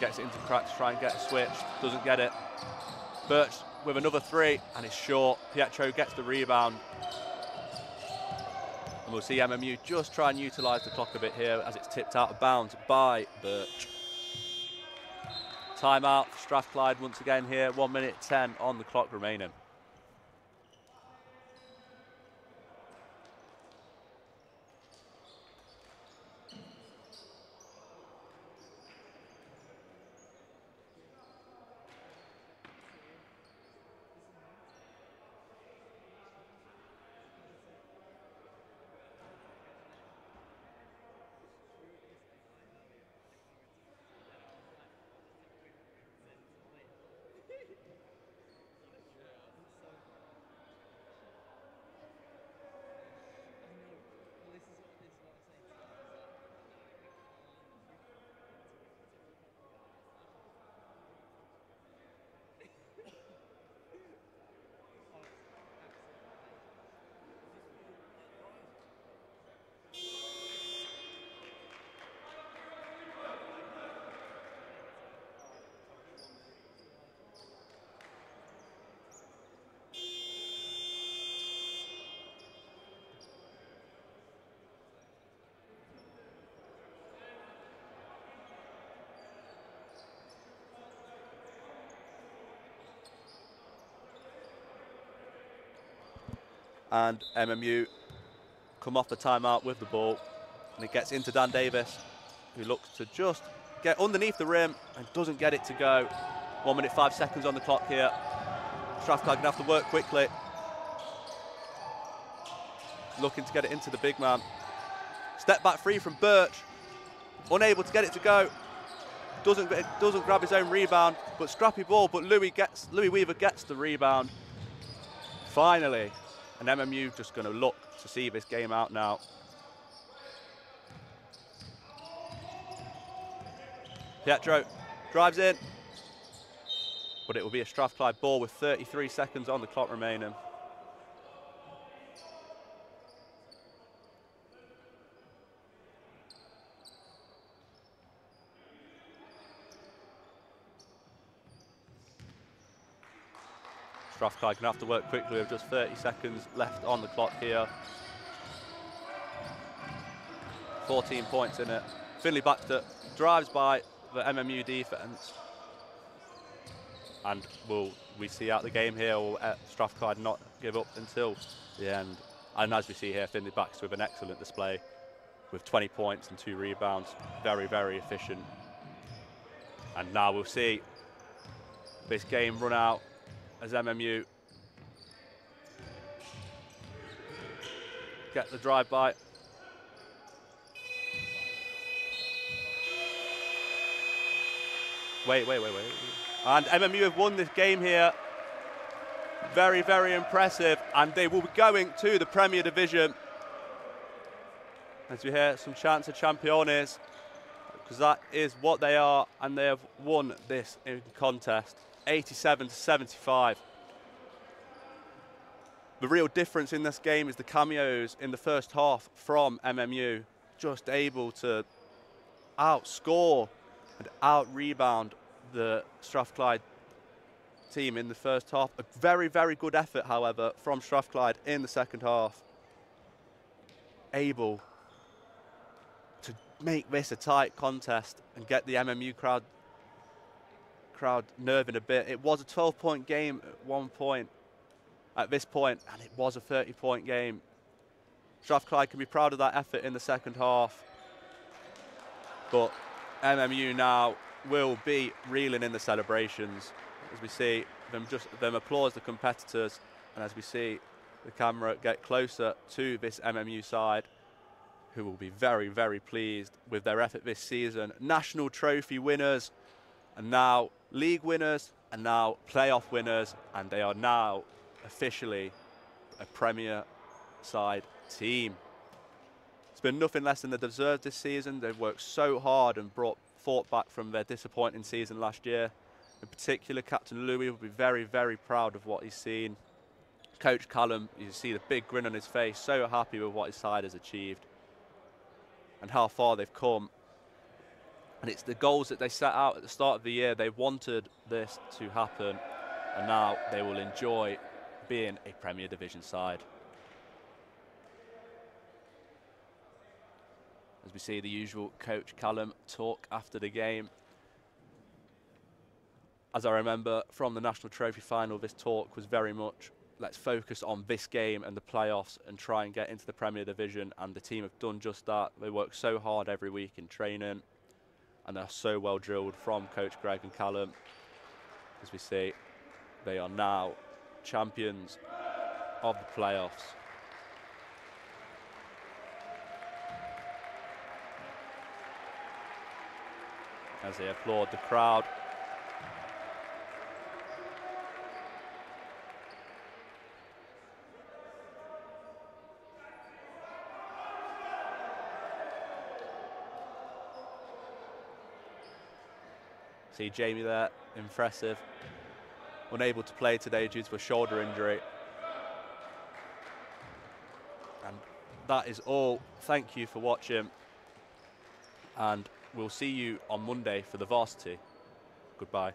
Gets it into cracks, try and get a switch, doesn't get it. Birch with another three and is short. Pietro gets the rebound. And we'll see MMU just try and utilise the clock a bit here as it's tipped out of bounds by Birch. Timeout for Strathclyde once again here, 1 minute 10 on the clock remaining. And MMU come off the timeout with the ball and it gets into Dan Davis who looks to just get underneath the rim and doesn't get it to go. One minute, five seconds on the clock here. Strathclyde gonna have to work quickly. Looking to get it into the big man. Step back free from Birch. Unable to get it to go. Doesn't, doesn't grab his own rebound, but scrappy ball, but Louis gets Louis Weaver gets the rebound. Finally, and MMU just going to look to see this game out now. Pietro drives in, but it will be a Strathclyde ball with 33 seconds on the clock remaining. Strathclyde to have to work quickly with just 30 seconds left on the clock here. 14 points in it. Finley Baxter drives by the MMU defence. And will we see out the game here or uh, Strathclyde not give up until the end? And as we see here, Finley Baxter with an excellent display with 20 points and two rebounds. Very, very efficient. And now we'll see this game run out as MMU get the drive by. Wait, wait, wait, wait. And MMU have won this game here. Very, very impressive. And they will be going to the Premier Division. As we hear some chants of Championes, because that is what they are, and they have won this in contest. 87 to 75. the real difference in this game is the cameos in the first half from MMU, just able to outscore and out rebound the Strathclyde team in the first half. A very, very good effort, however, from Strathclyde in the second half. Able to make this a tight contest and get the MMU crowd crowd nerving a bit. It was a 12-point game at one point, at this point, and it was a 30-point game. Strathclyde can be proud of that effort in the second half, but MMU now will be reeling in the celebrations as we see them just them applause the competitors, and as we see the camera get closer to this MMU side, who will be very, very pleased with their effort this season. National trophy winners, and now league winners, and now playoff winners, and they are now officially a Premier side team. It's been nothing less than they deserved this season. They've worked so hard and brought fought back from their disappointing season last year. In particular, Captain Louis will be very, very proud of what he's seen. Coach Callum, you see the big grin on his face, so happy with what his side has achieved and how far they've come. And it's the goals that they set out at the start of the year. They wanted this to happen, and now they will enjoy being a Premier Division side. As we see the usual Coach Callum talk after the game as I remember from the National Trophy final, this talk was very much let's focus on this game and the playoffs and try and get into the Premier Division. And the team have done just that. They work so hard every week in training and they're so well drilled from Coach Greg and Callum. As we see, they are now champions of the playoffs. As they applaud the crowd. Jamie there, impressive. Unable to play today due to a shoulder injury. And that is all. Thank you for watching. And we'll see you on Monday for the varsity. Goodbye.